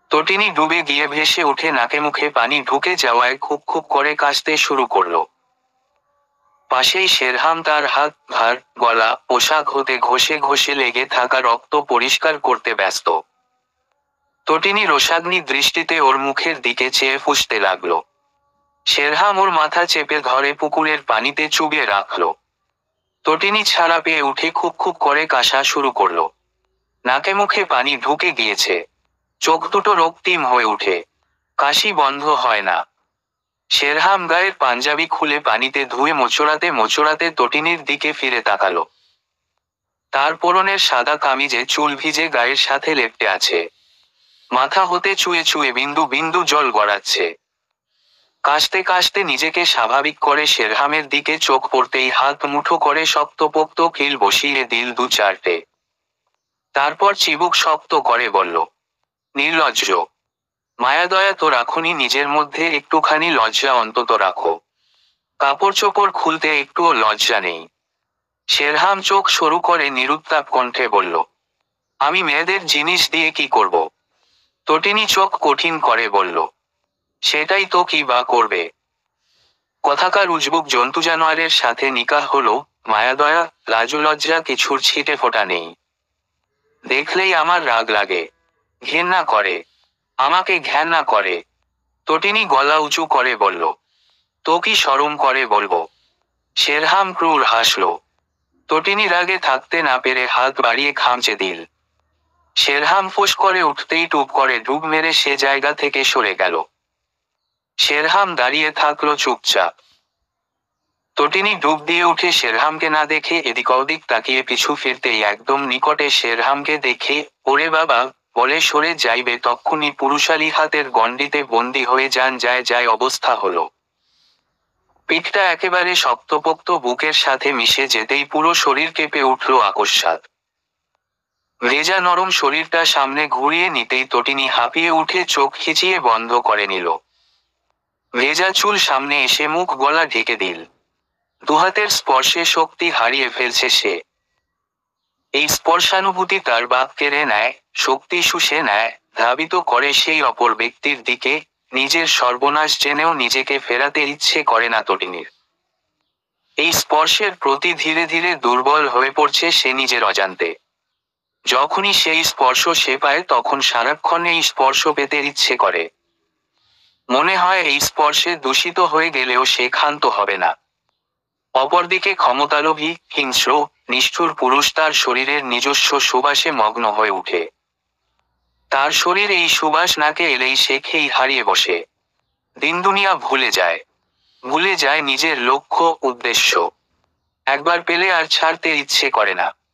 তটিনী ডুবে গিয়ে ভেসে উঠে নাকে মুখে পানি ঢুকে যাওয়ায় খুব খুব করে কাশতে শুরু করল। পাশেই শেরহাম তার হাত, ঘাড়, গলা, পোশাক হতে ঘষে ঘষে লেগে থাকা রক্ত পরিষ্কার করতে ব্যস্ত। তটিনী রোষাগ্নি দৃষ্টিতে ওর মুখের দিকে চেয়ে ফুসতে লাগল। শেরহাম ওর মাথা চেপে ধরে পুকুরের পানিতে চুবিয়ে রাখল। তটিনী ছাড়া পেয়ে উঠে খুব খুব করে কাশা শুরু করল। নাকে মুখে পানি ঢুকে গিয়েছে। চোখ দুটো রক্তিম হয়ে উঠে। কাশি বন্ধ হয় না। শেরহাম গায়ের পাঞ্জাবি খুলে পানিতে ধুয়ে মোচড়াতে মোচড়াতে তটিনীর দিকে ফিরে তাকালো। তার পরনের সাদা কামিজে চুল ভিজে গায়ের সাথে লেপটে আছে। মাথা হতে চুয়ে চুয়ে বিন্দু বিন্দু জল গড়াচ্ছে। কাশতে কাশতে নিজেকে স্বাভাবিক করে শেরহামের দিকে চোখ পড়তেই হাত মুঠো করে শক্তপোক্ত কিল বসিয়ে দিল দু চারটে। তারপর চিবুক শক্ত করে বলল নির্লজ্জ মায়াদয়া তো রাখুনি নিজের মধ্যে একটুখানি লজ্জা অন্তত রাখো। কাপড় চোপড় খুলতে একটুও লজ্জা নেই। শেরহাম চোখ সরু করে নিরুত্তাপ কণ্ঠে বলল, আমি মেয়েদের জিনিস দিয়ে কি করব? তটিনী চোখ কঠিন করে বলল, সেটাই তো কি বা করবে? কথাকার উজবুক জন্তু জানোয়ারের সাথে নিকাহ হলো মায়াদয়া লাজু লজ্জা, কিছুর ছিটে ফোটা নেই। দেখলেই আমার রাগ লাগে, ঘেন্না করে, আমাকে ঘেন্না করে। তটিনী গলা উঁচু করে বলল, তো কি সরম করে বলব? শেরহাম ক্রুর হাসল। তটিনী রাগে থাকতে না পেরে হাত বাড়িয়ে খামচে দিল। শেরহাম ফোস করে উঠতেই টুপ করে ডুব মেরে সে জায়গা থেকে সরে গেল। শেরহাম দাঁড়িয়ে থাকল চুপচাপ। তটিনি ডুব দিয়ে উঠে শেরহামকে না দেখে এদিক ওদিক তাকিয়ে পিছু ফিরতেই একদম নিকটে শেরহামকে দেখে, ওরে বাবা, বলে সরে যাইবে তক্ষুনি পুরুষালী হাতের গণ্ডিতে বন্দি হয়ে যান, যায় যায় অবস্থা হলো। পিঠটা একেবারে শক্তপোক্ত বুকের সাথে মিশে যেতেই পুরো শরীর কেঁপে উঠল আকস্মাত ভেজা নরম শরীরটা সামনে ঘুরিয়ে নিতেই তটিনী হাঁপিয়ে উঠে চোখ খিচিয়ে বন্ধ করে নিল। ভেজা চুল সামনে এসে মুখ গলা ঢেকে দিল। দুহাতের স্পর্শে শক্তি হারিয়ে ফেলছে সে। এই স্পর্শানুভূতি তার বাপ কেড়ে নেয়, শক্তি শুষে নেয়, ধাবিত করে সেই অপর ব্যক্তির দিকে, নিজের সর্বনাশ জেনেও নিজেকে ফেরাতে ইচ্ছে করে না তটিনীর। এই স্পর্শের প্রতি ধীরে ধীরে দুর্বল হয়ে পড়ছে সে নিজের অজান্তে। যখনই সেই স্পর্শ সে পায়, তখন সারাক্ষণ এই স্পর্শ পেতে ইচ্ছে করে। মনে হয় এই স্পর্শে দূষিত হয়ে গেলেও সে ক্ষান্ত হবে না। অপরদিকে ক্ষমতালোভী, হিংস্র, নিষ্ঠুর পুরুষ তার শরীরের নিজস্ব সুবাসে মগ্ন হয়ে উঠে তার শরীর এই সুবাস নাকে এলেই সে খেই হারিয়ে বসে। দিন দুনিয়া ভুলে যায়। ভুলে যায় নিজের লক্ষ্য, উদ্দেশ্য। একবার পেলে আর ছাড়তে ইচ্ছে করে না।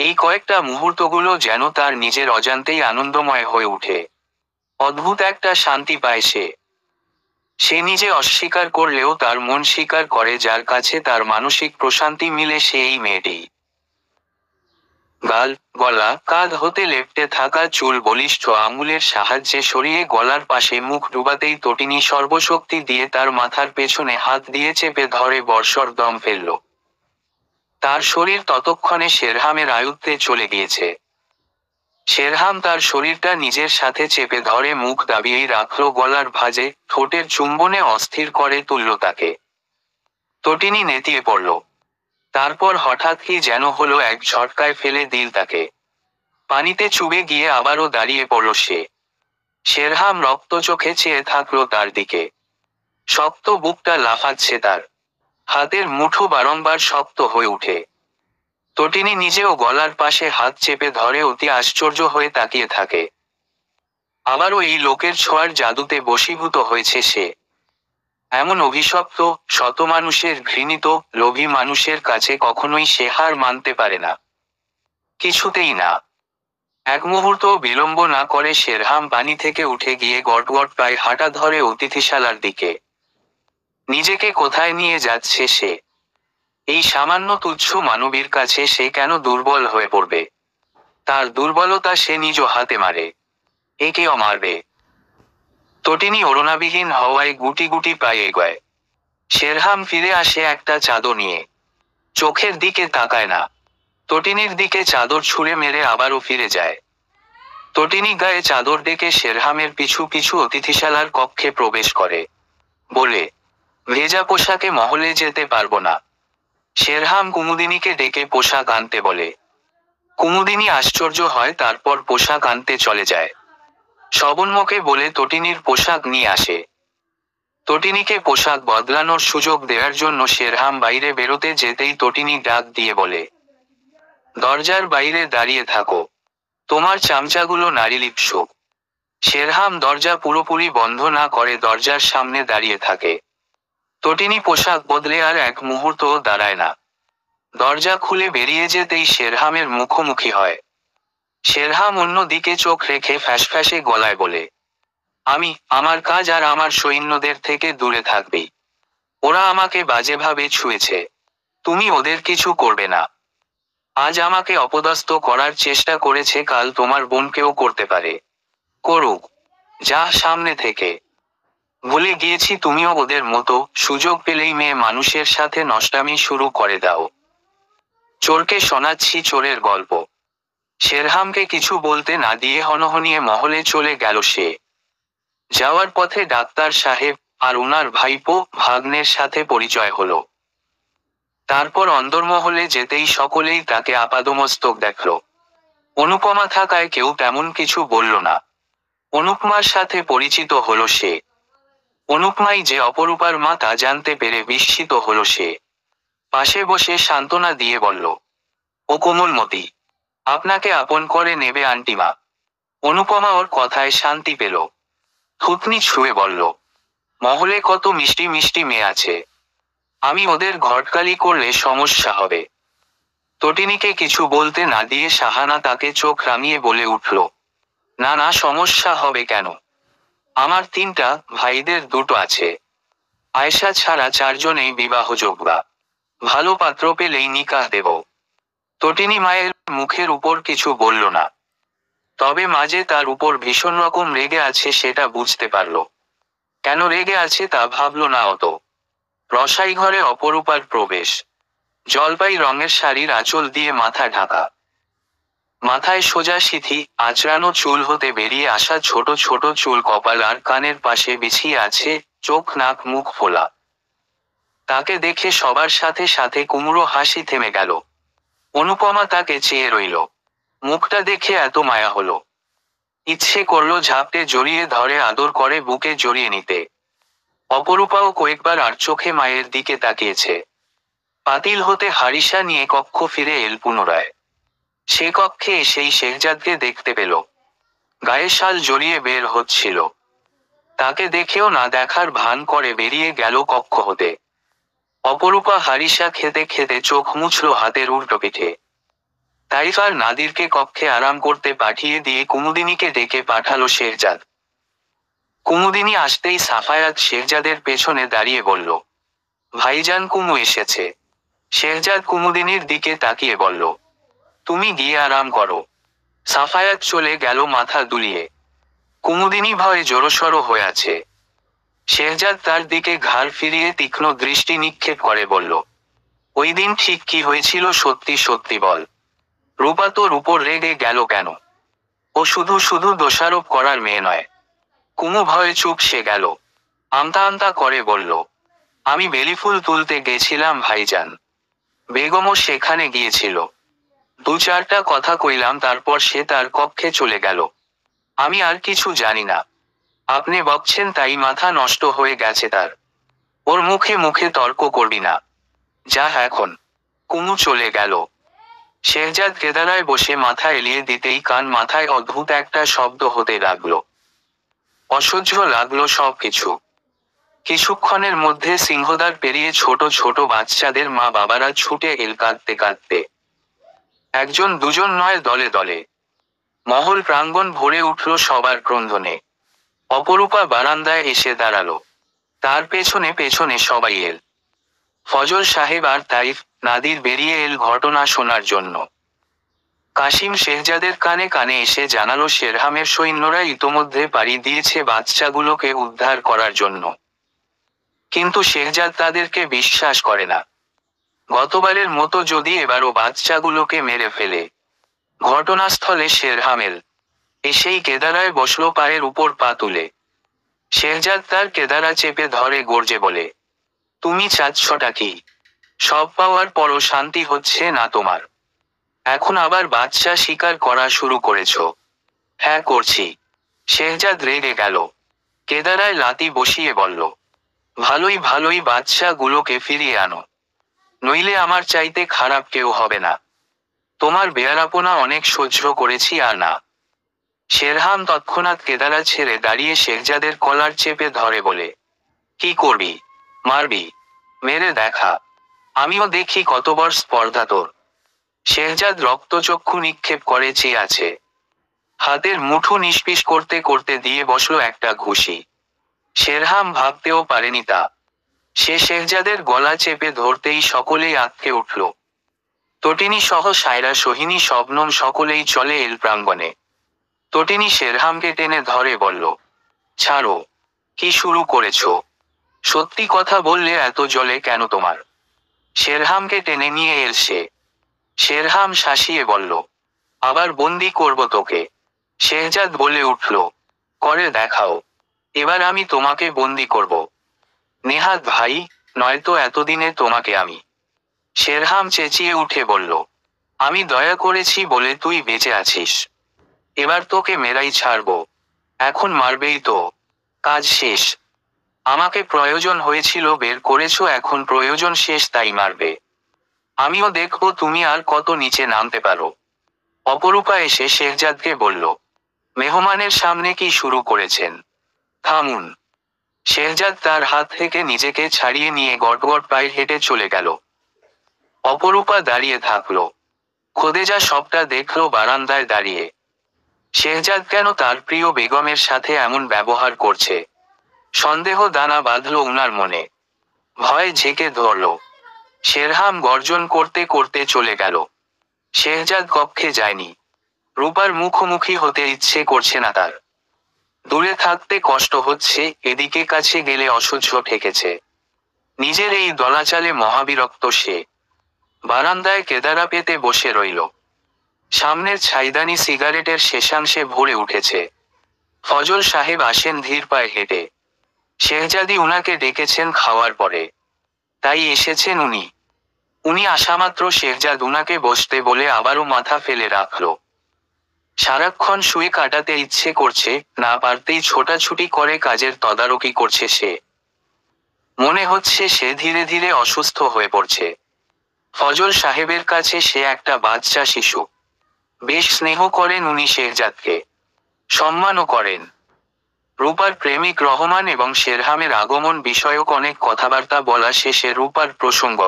এই কয়েকটা মুহূর্তগুলো যেন তার নিজের অজান্তেই আনন্দময় হয়ে উঠে অদ্ভুত একটা শান্তি পায় সে। সে নিজে অস্বীকার করলেও তার মন স্বীকার করে, যার কাছে তার মানসিক প্রশান্তি মিলে সে এই মেয়েটি। গাল, গলা, কাঁধ হতে লেপটে থাকা চুল, বলিষ্ঠ আঙুলের সাহায্যে সরিয়ে গলার পাশে মুখ ডুবাতেই তটিনী সর্বশক্তি দিয়ে তার মাথার পেছনে হাত দিয়ে চেপে ধরে বর্ষর দম ফেলল। তার শরীর ততক্ষণে শেরহামের আয়ুত্তে চলে গিয়েছে। শেরহাম তার শরীরটা নিজের সাথে চেপে ধরে, মুখ দাবিয়েই রাখল, গলার ভাজে, ঠোঁটের চুম্বনে অস্থির করে তুলল তাকে। তটিনী নেতিয়ে পড়ল। তারপর হঠাৎ কি যেন হলো, এক ঝটকায় ফেলে দিল তাকে। পানিতে চুবে গিয়ে আবারও দাঁড়িয়ে পড়ল সে। শেরহাম রক্ত চোখে চেয়ে থাকল তার দিকে। শক্ত বুকটা লাফাচ্ছে তার। হাতের মুঠো বারংবার শক্ত হয়ে উঠে তটিনী নিজেও গলার পাশে হাত চেপে ধরে অতি আশ্চর্য হয়ে তাকিয়ে থাকে। আবারও এই লোকের ছোঁয়ার জাদুতে বশীভূত হয়েছে সে। এমন অভিশপ্ত, শত মানুষের ঘৃণিত, লোভী মানুষের কাছে কখনোই সে হার মানতে পারে না। কিছুতেই না। এক মুহূর্ত বিলম্ব না করে শেরহাম পানি থেকে উঠে গিয়ে গটগট পায়ে হাঁটা ধরে অতিথিশালার দিকে। নিজেকে কোথায় নিয়ে যাচ্ছে সে? এই সামান্য তুচ্ছ মানবীর কাছে সে কেন দুর্বল হয়ে পড়বে? তার দুর্বলতা সে নিজ হাতে মারে। একেও মারবে তটিনী অরুণাবিহীন হওয়ায় গুটি গুটি পায়ে এগোয়। শেরহাম ফিরে আসে একটা চাদর নিয়ে। চোখের দিকে তাকায় না। তটিনীর দিকে চাদর ছুঁড়ে মেরে আবারও ফিরে যায়। তটিনী গায়ে চাদর ডেকে শেরহামের পিছু পিছু অতিথিশালার কক্ষে প্রবেশ করে। বলে ভেজা পোশাকে মহলে যেতে পারব না। শেরহাম কুমুদিনীকে ডেকে পোশাক আনতে বলে। কুমুদিনী আশ্চর্য হয় তারপর পোশাক আনতে চলে যায়। শবন্মুখে বলে, তটিনীর পোশাক নিয়ে আসে। তটিনীকে পোশাক বদলানোর সুযোগ দেওয়ার জন্য শেরহাম বাইরে বেরোতে যেতেই তটিনী ডাক দিয়ে বলে, দরজার বাইরে দাঁড়িয়ে থাকো। তোমার চামচাগুলো নারী লিপসুক। শেরহাম দরজা পুরোপুরি বন্ধ না করে দরজার সামনে দাঁড়িয়ে থাকে। তটিনী পোশাক বদলে আর এক মুহূর্তও দাঁড়ায় না। দরজা খুলে বেরিয়ে যেতেই শেরহামের মুখোমুখি হয়। শেরহাম অন্য দিকে চোখ রেখে ফ্যাসফ্যাসে গলায় বলে, আমি, আমার কাজ আর আমার সৈন্যদের থেকে দূরে থাকবেই ওরা আমাকে বাজেভাবে ছুঁয়েছে। তুমি ওদের কিছু করবে না। আজ আমাকে অপদস্থ করার চেষ্টা করেছে, কাল তোমার বোনকেও করতে পারে। করুক, যা সামনে থেকে। ভুলে গিয়েছি তুমিও ওদের মতো সুযোগ পেলেই মেয়ে মানুষের সাথে নষ্টামি শুরু করে দাও। চোরকে শোনাচ্ছি চোরের গল্প। শেরহামকে কিছু বলতে না দিয়ে হনহনিয়ে মহলে চলে গেল সে। যাওয়ার পথে ডাক্তার সাহেব আর উনার ভাইপো ভাগ্নের সাথে পরিচয় হলো। তারপর অন্দরমহলে যেতেই সকলেই তাকে আপাদমস্তক দেখল। অনুপমা থাকায় কেউ তেমন কিছু বলল না। অনুপমার সাথে পরিচিত হলো সে। অনুপমাই যে অপরূপার মা তা জানতে পেরে বিস্মিত হলো সে। পাশে বসে সান্ত্বনা দিয়ে বলল, ও কোমলমতি, আপনাকে আপন করে নেবে আন্টিমা অনুপমা ওর কথায় শান্তি পেল। থুতনি ছুঁয়ে বলল, মহলে কত মিষ্টি মিষ্টি মেয়ে আছে। আমি ওদের ঘটকালি করলে সমস্যা হবে। তটিনীকে কিছু বলতে না দিয়ে সাহানা তাকে চোখ রামিয়ে বলে উঠল, না না, সমস্যা হবে কেন? আমার তিনটা ভাইদের দুটো আছে। আয়সা ছাড়া চারজনেই বিবাহযোগ্যা। ভালো পাত্র পেলেই নিকাহ দেব। তটিনী মায়ের মুখের উপর কিছু বলল না। তবে মাঝে তার উপর ভীষণ রকম রেগে আছে সেটা বুঝতে পারল। কেন রেগে আছে তা ভাবল না অত। রসাই ঘরে অপরূপার প্রবেশ। জলপাই রঙের শাড়ির আঁচল দিয়ে মাথা ঢাকা। মাথায় সোজা সিথি আঁচড়ানো চুল হতে বেরিয়ে আসা ছোট ছোট চুল কপাল আর কানের পাশে বিছিয়ে আছে চোখ নাক মুখ ফোলা। তাকে দেখে সবার সাথে সাথে কুমড়ো হাসি থেমে গেল। অনুপমা তাকে চেয়ে রইল। মুখটা দেখে এত মায়া হলো। ইচ্ছে করল ঝাপটে জড়িয়ে ধরে আদর করে বুকে জড়িয়ে নিতে। অপরূপাও কয়েকবার আর চোখে মায়ের দিকে তাকিয়েছে। পাতিল হতে হারিসা নিয়ে কক্ষ ফিরে এল পুনরায়। সে কক্ষে এসেই শেহজাদকে দেখতে পেল। গায়ে শাল জড়িয়ে বের হচ্ছিল। তাকে দেখেও না দেখার ভান করে বেরিয়ে গেল কক্ষ হতে। অপরূপা হারিসা খেতে খেতে চোখ মুছল হাতের উল্টো পিঠে। তাইফার নাদিরকে কক্ষে আরাম করতে পাঠিয়ে দিয়ে কুমুদিনীকে ডেকে পাঠালো শেরজাদ কুমুদিনী আসতেই সাফায়াত শেরজাদের পেছনে দাঁড়িয়ে বলল, ভাইজান কুমু এসেছে। শেরজাদ কুমুদিনীর দিকে তাকিয়ে বলল তুমি গিয়ে আরাম করো। সাফায়াত চলে গেল মাথা দুলিয়ে। কুমুদিনী ভয়ে জড়সড় হয়ে আছে। শেহজাদ তার দিকে ঘাড় ফিরিয়ে তীক্ষ্ণ দৃষ্টি নিক্ষেপ করে বলল, ওই দিন ঠিক কি হয়েছিল সত্যি সত্যি বল। রূপা তোর উপর রেগে গেল কেন? ও শুধু শুধু দোষারোপ করার মেয়ে নয়। কুমু ভয়ে চুপ সে গেল। আমতা আমতা করে বলল, আমি বেলিফুল তুলতে গেছিলাম ভাইজান। বেগমও সেখানে গিয়েছিল। দু চারটা কথা কইলাম, তারপর সে তার কক্ষে চলে গেল। আমি আর কিছু জানি না। আপনি বকছেন তাই মাথা নষ্ট হয়ে গেছে তার। ওর মুখে মুখে তর্ক করবি না। যা এখন। কুমু চলে গেল। শেহজাদ কেদারায় বসে মাথা এলিয়ে দিতেই কান মাথায় অদ্ভুত একটা শব্দ হতে লাগল। অসহ্য লাগল সব কিছু কিছুক্ষণের মধ্যে সিংহদার পেরিয়ে ছোট ছোট বাচ্চাদের মা বাবারা ছুটে এল কাঁদতে কাঁদতে। একজন দুজন নয় দলে দলে। মহল প্রাঙ্গণ ভরে উঠল সবার ক্রন্দনে। অপরূপা বারান্দায় এসে দাঁড়াল। তার পেছনে পেছনে সবাই এল। ফজল সাহেব আর তাইফ নাদির বেরিয়ে এল ঘটনা শোনার জন্য। কাশিম শেহজাদের কানে কানে এসে জানালো শেরহামের সৈন্যরা ইতোমধ্যে পাড়ি দিয়েছে বাচ্চাগুলোকে উদ্ধার করার জন্য। কিন্তু শেহজাদ তাদেরকে বিশ্বাস করে না। গতবারের মতো যদি এবারও বাচ্চাগুলোকে মেরে ফেলে। ঘটনাস্থলে শেরহামেল এসেই কেদারায় বসল পায়ের উপর পা তুলে। শেহজাদ তার কেদারা চেপে ধরে গর্জে বলে, তুমি চাচ্ছটা কি? সব পাওয়ার পরও শান্তি হচ্ছে না তোমার। এখন আবার বাচ্চা শিকার করা শুরু করেছ। হ্যাঁ করছি। শেহজাদ রেগে গেল। কেদারায় লাতি বসিয়ে বলল, ভালোই ভালোই বাচ্চাগুলোকে ফিরিয়ে আনো। নইলে আমার চাইতে খারাপ কেউ হবে না। তোমার বেয়ারাপনা অনেক সহ্য করেছি আর না। শেরহাম তৎক্ষণাৎ কেদারা ছেড়ে দাঁড়িয়ে শেখজাদের কলার চেপে ধরে বলে, কি করবি? মারবি? মেরে দেখা। আমিও দেখি কতবার স্পর্ধা তোর। শেহজাদ রক্তচক্ষু নিক্ষেপ করে চেয়ে আছে। হাতের মুঠো নিষ্পিস করতে করতে দিয়ে বসল একটা ঘুষি। শেরহাম ভাবতেও পারেনি তা। সে শেহজাদের গলা চেপে ধরতেই সকলেই আঁতকে উঠল। তটিনী সহ সায়রা, সোহিনী, শবনম সকলেই চলে এল প্রাঙ্গণে। তটিনী শেরহামকে টেনে ধরে বলল, ছাড়ো, কি শুরু করেছ? সত্যি কথা বললে এত জলে কেন তোমার? শেরহামকে টেনে নিয়ে এল সে। শেরহাম শাসিয়ে বলল, আবার বন্দি করব তোকে। শেহজাদ বলে উঠল, করে দেখাও, এবার আমি তোমাকে বন্দি করব। নেহাত ভাই, নয়তো এতদিনে তোমাকে আমি। শেরহাম চেঁচিয়ে উঠে বলল, আমি দয়া করেছি বলে তুই বেঁচে আছিস। এবার তোকে মেরাই ছাড়ব। এখন মারবেই তো। কাজ শেষ। আমাকে প্রয়োজন হয়েছিল বের করেছ, এখন প্রয়োজন শেষ তাই মারবে। আমিও দেখব তুমি আর কত নিচে নামতে পারো। অপরূপা এসে শেহজাদকে বলল, মেহমানের সামনে কি শুরু করেছেন? থামুন। শেহজাদ তার হাত থেকে নিজেকে ছাড়িয়ে নিয়ে গটগট পায়ে হেঁটে চলে গেল। অপরূপা দাঁড়িয়ে থাকল। খোদেজা সবটা দেখল বারান্দায় দাঁড়িয়ে। শেহজাদ কেন তার প্রিয় বেগমের সাথে এমন ব্যবহার করছে? সন্দেহ দানা বাঁধল উনার মনে। ভয় ঝেঁকে ধরল। শেরহাম গর্জন করতে করতে চলে গেল। শেহজাদ কক্ষে যায়নি। রূপার মুখোমুখি হতে ইচ্ছে করছে না তার। দূরে থাকতে কষ্ট হচ্ছে, এদিকে কাছে গেলে অসহ্য ঠেকেছে। নিজের এই দলাচালে মহাবিরক্ত সে। বারান্দায় কেদারা পেতে বসে রইল। সামনের ছাইদানি সিগারেটের শেষাংশে ভরে উঠেছে। ফজল সাহেব আসেন ধীর পায়ে হেঁটে। শেহজাদি উনাকে ডেকেছেন খাওয়ার পরে। তাই এসেছেন উনি। উনি আসামাত্র শেহজাদ উনাকে বসতে বলে আবারও মাথা ফেলে রাখল। সারাক্ষণ শুয়ে কাটাতে ইচ্ছে করছে, না পারতেই ছোটাছুটি করে কাজের তদারকি করছে সে। মনে হচ্ছে সে ধীরে ধীরে অসুস্থ হয়ে পড়ছে। ফজল সাহেবের কাছে সে একটা বাচ্চা শিশু। বেশ স্নেহ করেন উনি শেরজাদকে। সম্মানও করেন। রূপার প্রেমিক রহমান এবং শেরহামের আগমন বিষয়ক অনেক কথাবার্তা বলা শেষে রূপার প্রসঙ্গ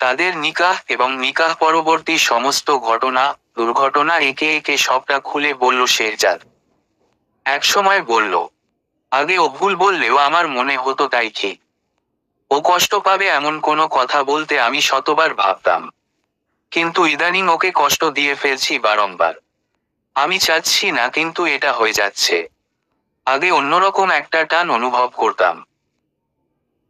তাদের নিকাহ এবং নিকাহ পরবর্তী সমস্ত ঘটনা দুর্ঘটনা একে একে সবটা খুলে বলল শেরজাদ। একসময় বলল, আগে ও ভুল বললেও আমার মনে হতো তাই ঠিক। ও কষ্ট পাবে এমন কোনো কথা বলতে আমি শতবার ভাবতাম। কিন্তু ইদানিং ওকে কষ্ট দিয়ে ফেলছি বারংবার। আমি চাচ্ছি না কিন্তু এটা হয়ে যাচ্ছে। আগে অন্যরকম একটা টান অনুভব করতাম।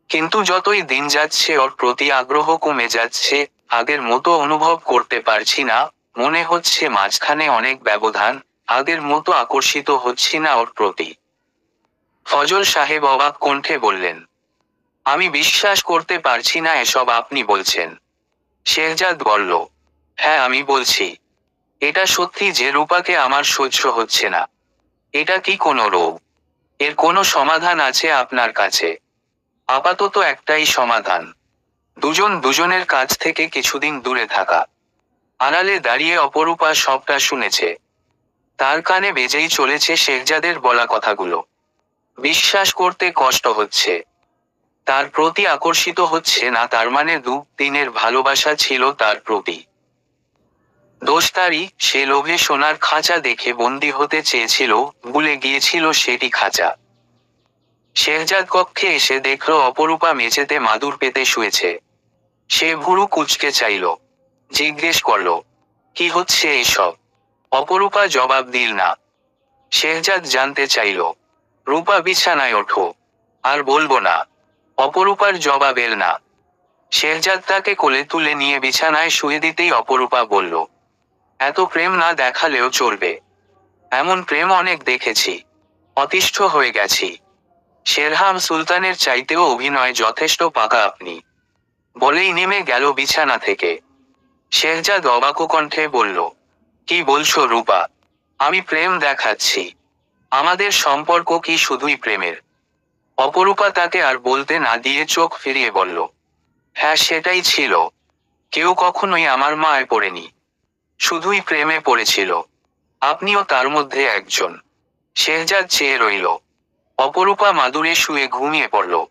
কিন্তু যতই দিন যাচ্ছে, ওর প্রতি আগ্রহ কমে যাচ্ছে, আগের মতো অনুভব করতে পারছি না। মনে হচ্ছে মাঝখানে অনেক ব্যবধান, আগের মতো আকর্ষিত হচ্ছি না ওর প্রতি। ফজল সাহেব অবাক কণ্ঠে বললেন, আমি বিশ্বাস করতে পারছি না এসব আপনি বলছেন। শেহজাদ বলল হ্যাঁ আমি বলছি। এটা সত্যি যে রূপাকে আমার সহ্য হচ্ছে না। এটা কি কোনো রোগ? এর কোনো সমাধান আছে আপনার কাছে? আপাতত একটাই সমাধান। দুজন দুজনের কাছ থেকে কিছুদিন দূরে থাকা। আড়ালে দাঁড়িয়ে অপরূপা সবটা শুনেছে। তার কানে বেজেই চলেছে শেখজাদের বলা কথাগুলো। বিশ্বাস করতে কষ্ট হচ্ছে। তার প্রতি আকর্ষিত হচ্ছে না, তার মানে দু দিনের ভালোবাসা ছিল তার প্রতি। দোষ তারই, সে লোভে সোনার খাঁচা দেখে বন্দি হতে চেয়েছিল, ভুলে গিয়েছিল সেটি খাঁচা। শেহজাদ কক্ষে এসে দেখল অপরূপা মেঝেতে মাদুর পেতে শুয়েছে। সে ভুরু কুচকে চাইল। জিজ্ঞেস করল, কি হচ্ছে এসব অপরূপা জবাব দিল না। শেহজাদ জানতে চাইল, রূপা বিছানায় ওঠো, আর বলব না, অপরূপার জবাব এল না। শেহজাদ তাকে কোলে তুলে নিয়ে বিছানায় শুয়ে দিতেই অপরূপা বলল, এত প্রেম না দেখালেও চলবে। এমন প্রেম অনেক দেখেছি, অতিষ্ঠ হয়ে গেছি। শেরহাম সুলতানের চাইতেও অভিনয় যথেষ্ট পাকা আপনি। বলেই নেমে গেল বিছানা থেকে। শেহজাদ অবাক কণ্ঠে বলল, কি বলছো রূপা? আমি প্রেম দেখাচ্ছি। আমাদের সম্পর্ক কি শুধুই প্রেমের? অপরূপা তাকে আর বলতে না দিয়ে চোখ ফিরিয়ে বলল হ্যাঁ সেটাই ছিল। কেউ কখনোই আমার মায় পড়েনি। শুধুই প্রেমে পড়েছিল। আপনিও তার মধ্যে একজন। শেহজাদ চেয়ে রইল। অপরূপা মাদুরে শুয়ে ঘুমিয়ে পড়ল।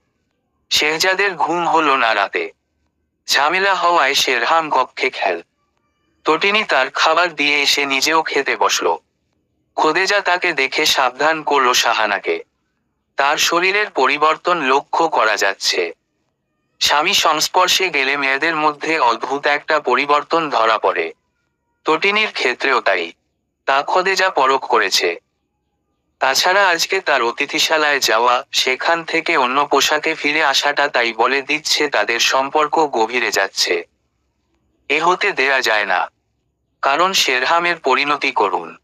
শেহজাদের ঘুম হলো না রাতে। ঝামেলা হওয়ায় শেরহাম কক্ষে খেল। তটিনী তার খাবার দিয়ে এসে নিজেও খেতে বসল। খোদেজা তাকে দেখে সাবধান করল সাহানাকে। তার শরীরের পরিবর্তন লক্ষ্য করা যাচ্ছে। স্বামী সংস্পর্শে গেলে মেয়েদের মধ্যে অদ্ভুত একটা পরিবর্তন ধরা পড়ে। তটিনীর ক্ষেত্রেও তাই। তা খোদেজা পরখ করেছে। তাছাড়া আজকে তার অতিথিশালায় যাওয়া, সেখান থেকে অন্য পোশাকে ফিরে আসাটা তাই বলে দিচ্ছে তাদের সম্পর্ক গভীরে যাচ্ছে। এ হতে দেয়া যায় না। কারণ শেরহামের পরিণতি করুন।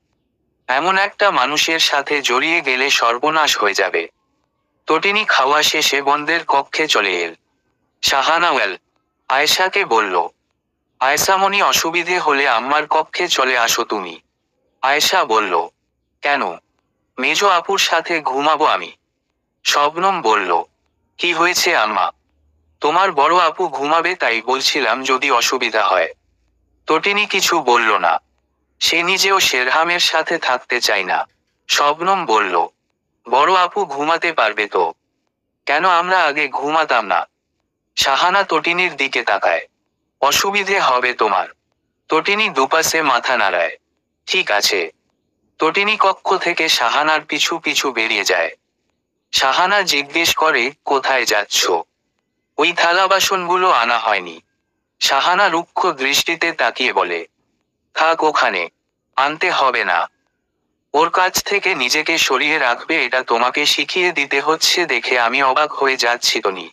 এমন একটা মানুষের সাথে জড়িয়ে গেলে সর্বনাশ হয়ে যাবে। তটিনী খাওয়া শেষে বন্ধের কক্ষে চলে এল। শাহানাওয়েল আয়েশাকে বলল, আয়েশামণি অসুবিধে হলে আম্মার কক্ষে চলে আসো তুমি। আয়েশা বলল, কেন? মেজ আপুর সাথে ঘুমাবো আমি। শবনম বলল, কি হয়েছে আম্মা? তোমার বড় আপু ঘুমাবে তাই বলছিলাম যদি অসুবিধা হয়। তটিনী কিছু বলল না। সে নিজেও শেরহামের সাথে থাকতে চায় না। শবনম বলল, বড় আপু ঘুমাতে পারবে তো? কেন আমরা আগে ঘুমাতাম না? সাহানা তটিনীর দিকে তাকায়, অসুবিধে হবে তোমার। তটিনী দুপাশে মাথা নাড়ায়, ঠিক আছে। তটিনী কক্ষ থেকে সাহানার পিছু পিছু বেরিয়ে যায়। সাহানা জিজ্ঞেস করে, কোথায় যাচ্ছ? ওই থালা বাসনগুলো আনা হয়নি। সাহানা রুক্ষ দৃষ্টিতে তাকিয়ে বলে, থাক ওখানে, আনতে হবে না। ওর কাছ থেকে নিজেকে সরিয়ে রাখবে, এটা তোমাকে শিখিয়ে দিতে হচ্ছে দেখে আমি অবাক হয়ে যাচ্ছি তনি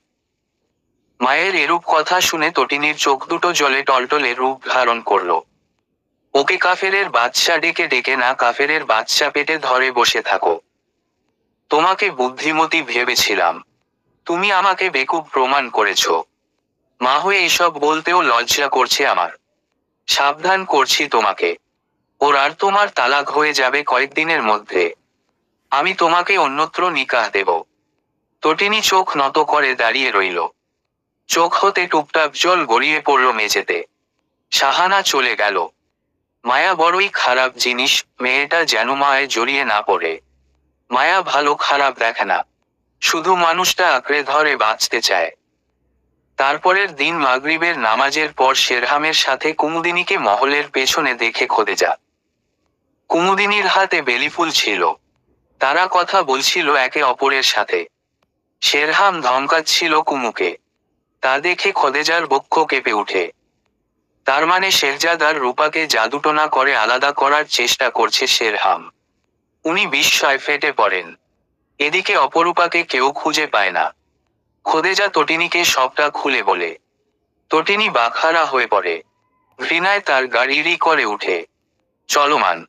মায়ের এরূপ কথা শুনে তটিনীর চোখ দুটো জলে টলটলে রূপ ধারণ করল। ওকে কাফেরের বাদশা ডেকে ডেকে না কাফেরের বাচ্চা পেটে ধরে বসে থাকো। তোমাকে বুদ্ধিমতী ভেবেছিলাম। তুমি আমাকে বেকুব প্রমাণ করেছ। মা হয়ে এসব বলতেও লজ্জা করছে আমার। সাবধান করছি তোমাকে। ওর আর তোমার তালাক হয়ে যাবে কয়েকদিনের মধ্যে। আমি তোমাকে অন্যত্র নিকাহ দেব। তটিনী চোখ নত করে দাঁড়িয়ে রইল। চোখ হতে টুপটাপ জল গড়িয়ে পড়ল মেঝেতে। সাহানা চলে গেল। মায়া বড়ই খারাপ জিনিস, মেয়েটা যেন মায় জড়িয়ে না পড়ে। মায়া ভালো খারাপ দেখে না। শুধু মানুষটা আঁকড়ে ধরে বাঁচতে চায়। তারপরের দিন মাগরিবের নামাজের পর শেরহামের সাথে কুমুদিনীকে মহলের পেছনে দেখে খোদে যা। কুমুদিনীর হাতে বেলিফুল ছিল। তারা কথা বলছিল একে অপরের সাথে। শেরহাম ধমকাচ্ছিল কুমুকে। তা দেখে খোদেজার বক্ষ কেঁপে উঠে। তার মানে শেরজাদার রূপাকে জাদুটোনা করে আলাদা করার চেষ্টা করছে শেরহাম। উনি বিস্ময় ফেটে পড়েন। এদিকে অপরূপাকে কেউ খুঁজে পায় না। খোদেজা তটিনীকে সবটা খুলে বলে, তটিনী বাখারা হয়ে পড়ে। ঘৃণায় তার গাড়িরই করে উঠে। চলমান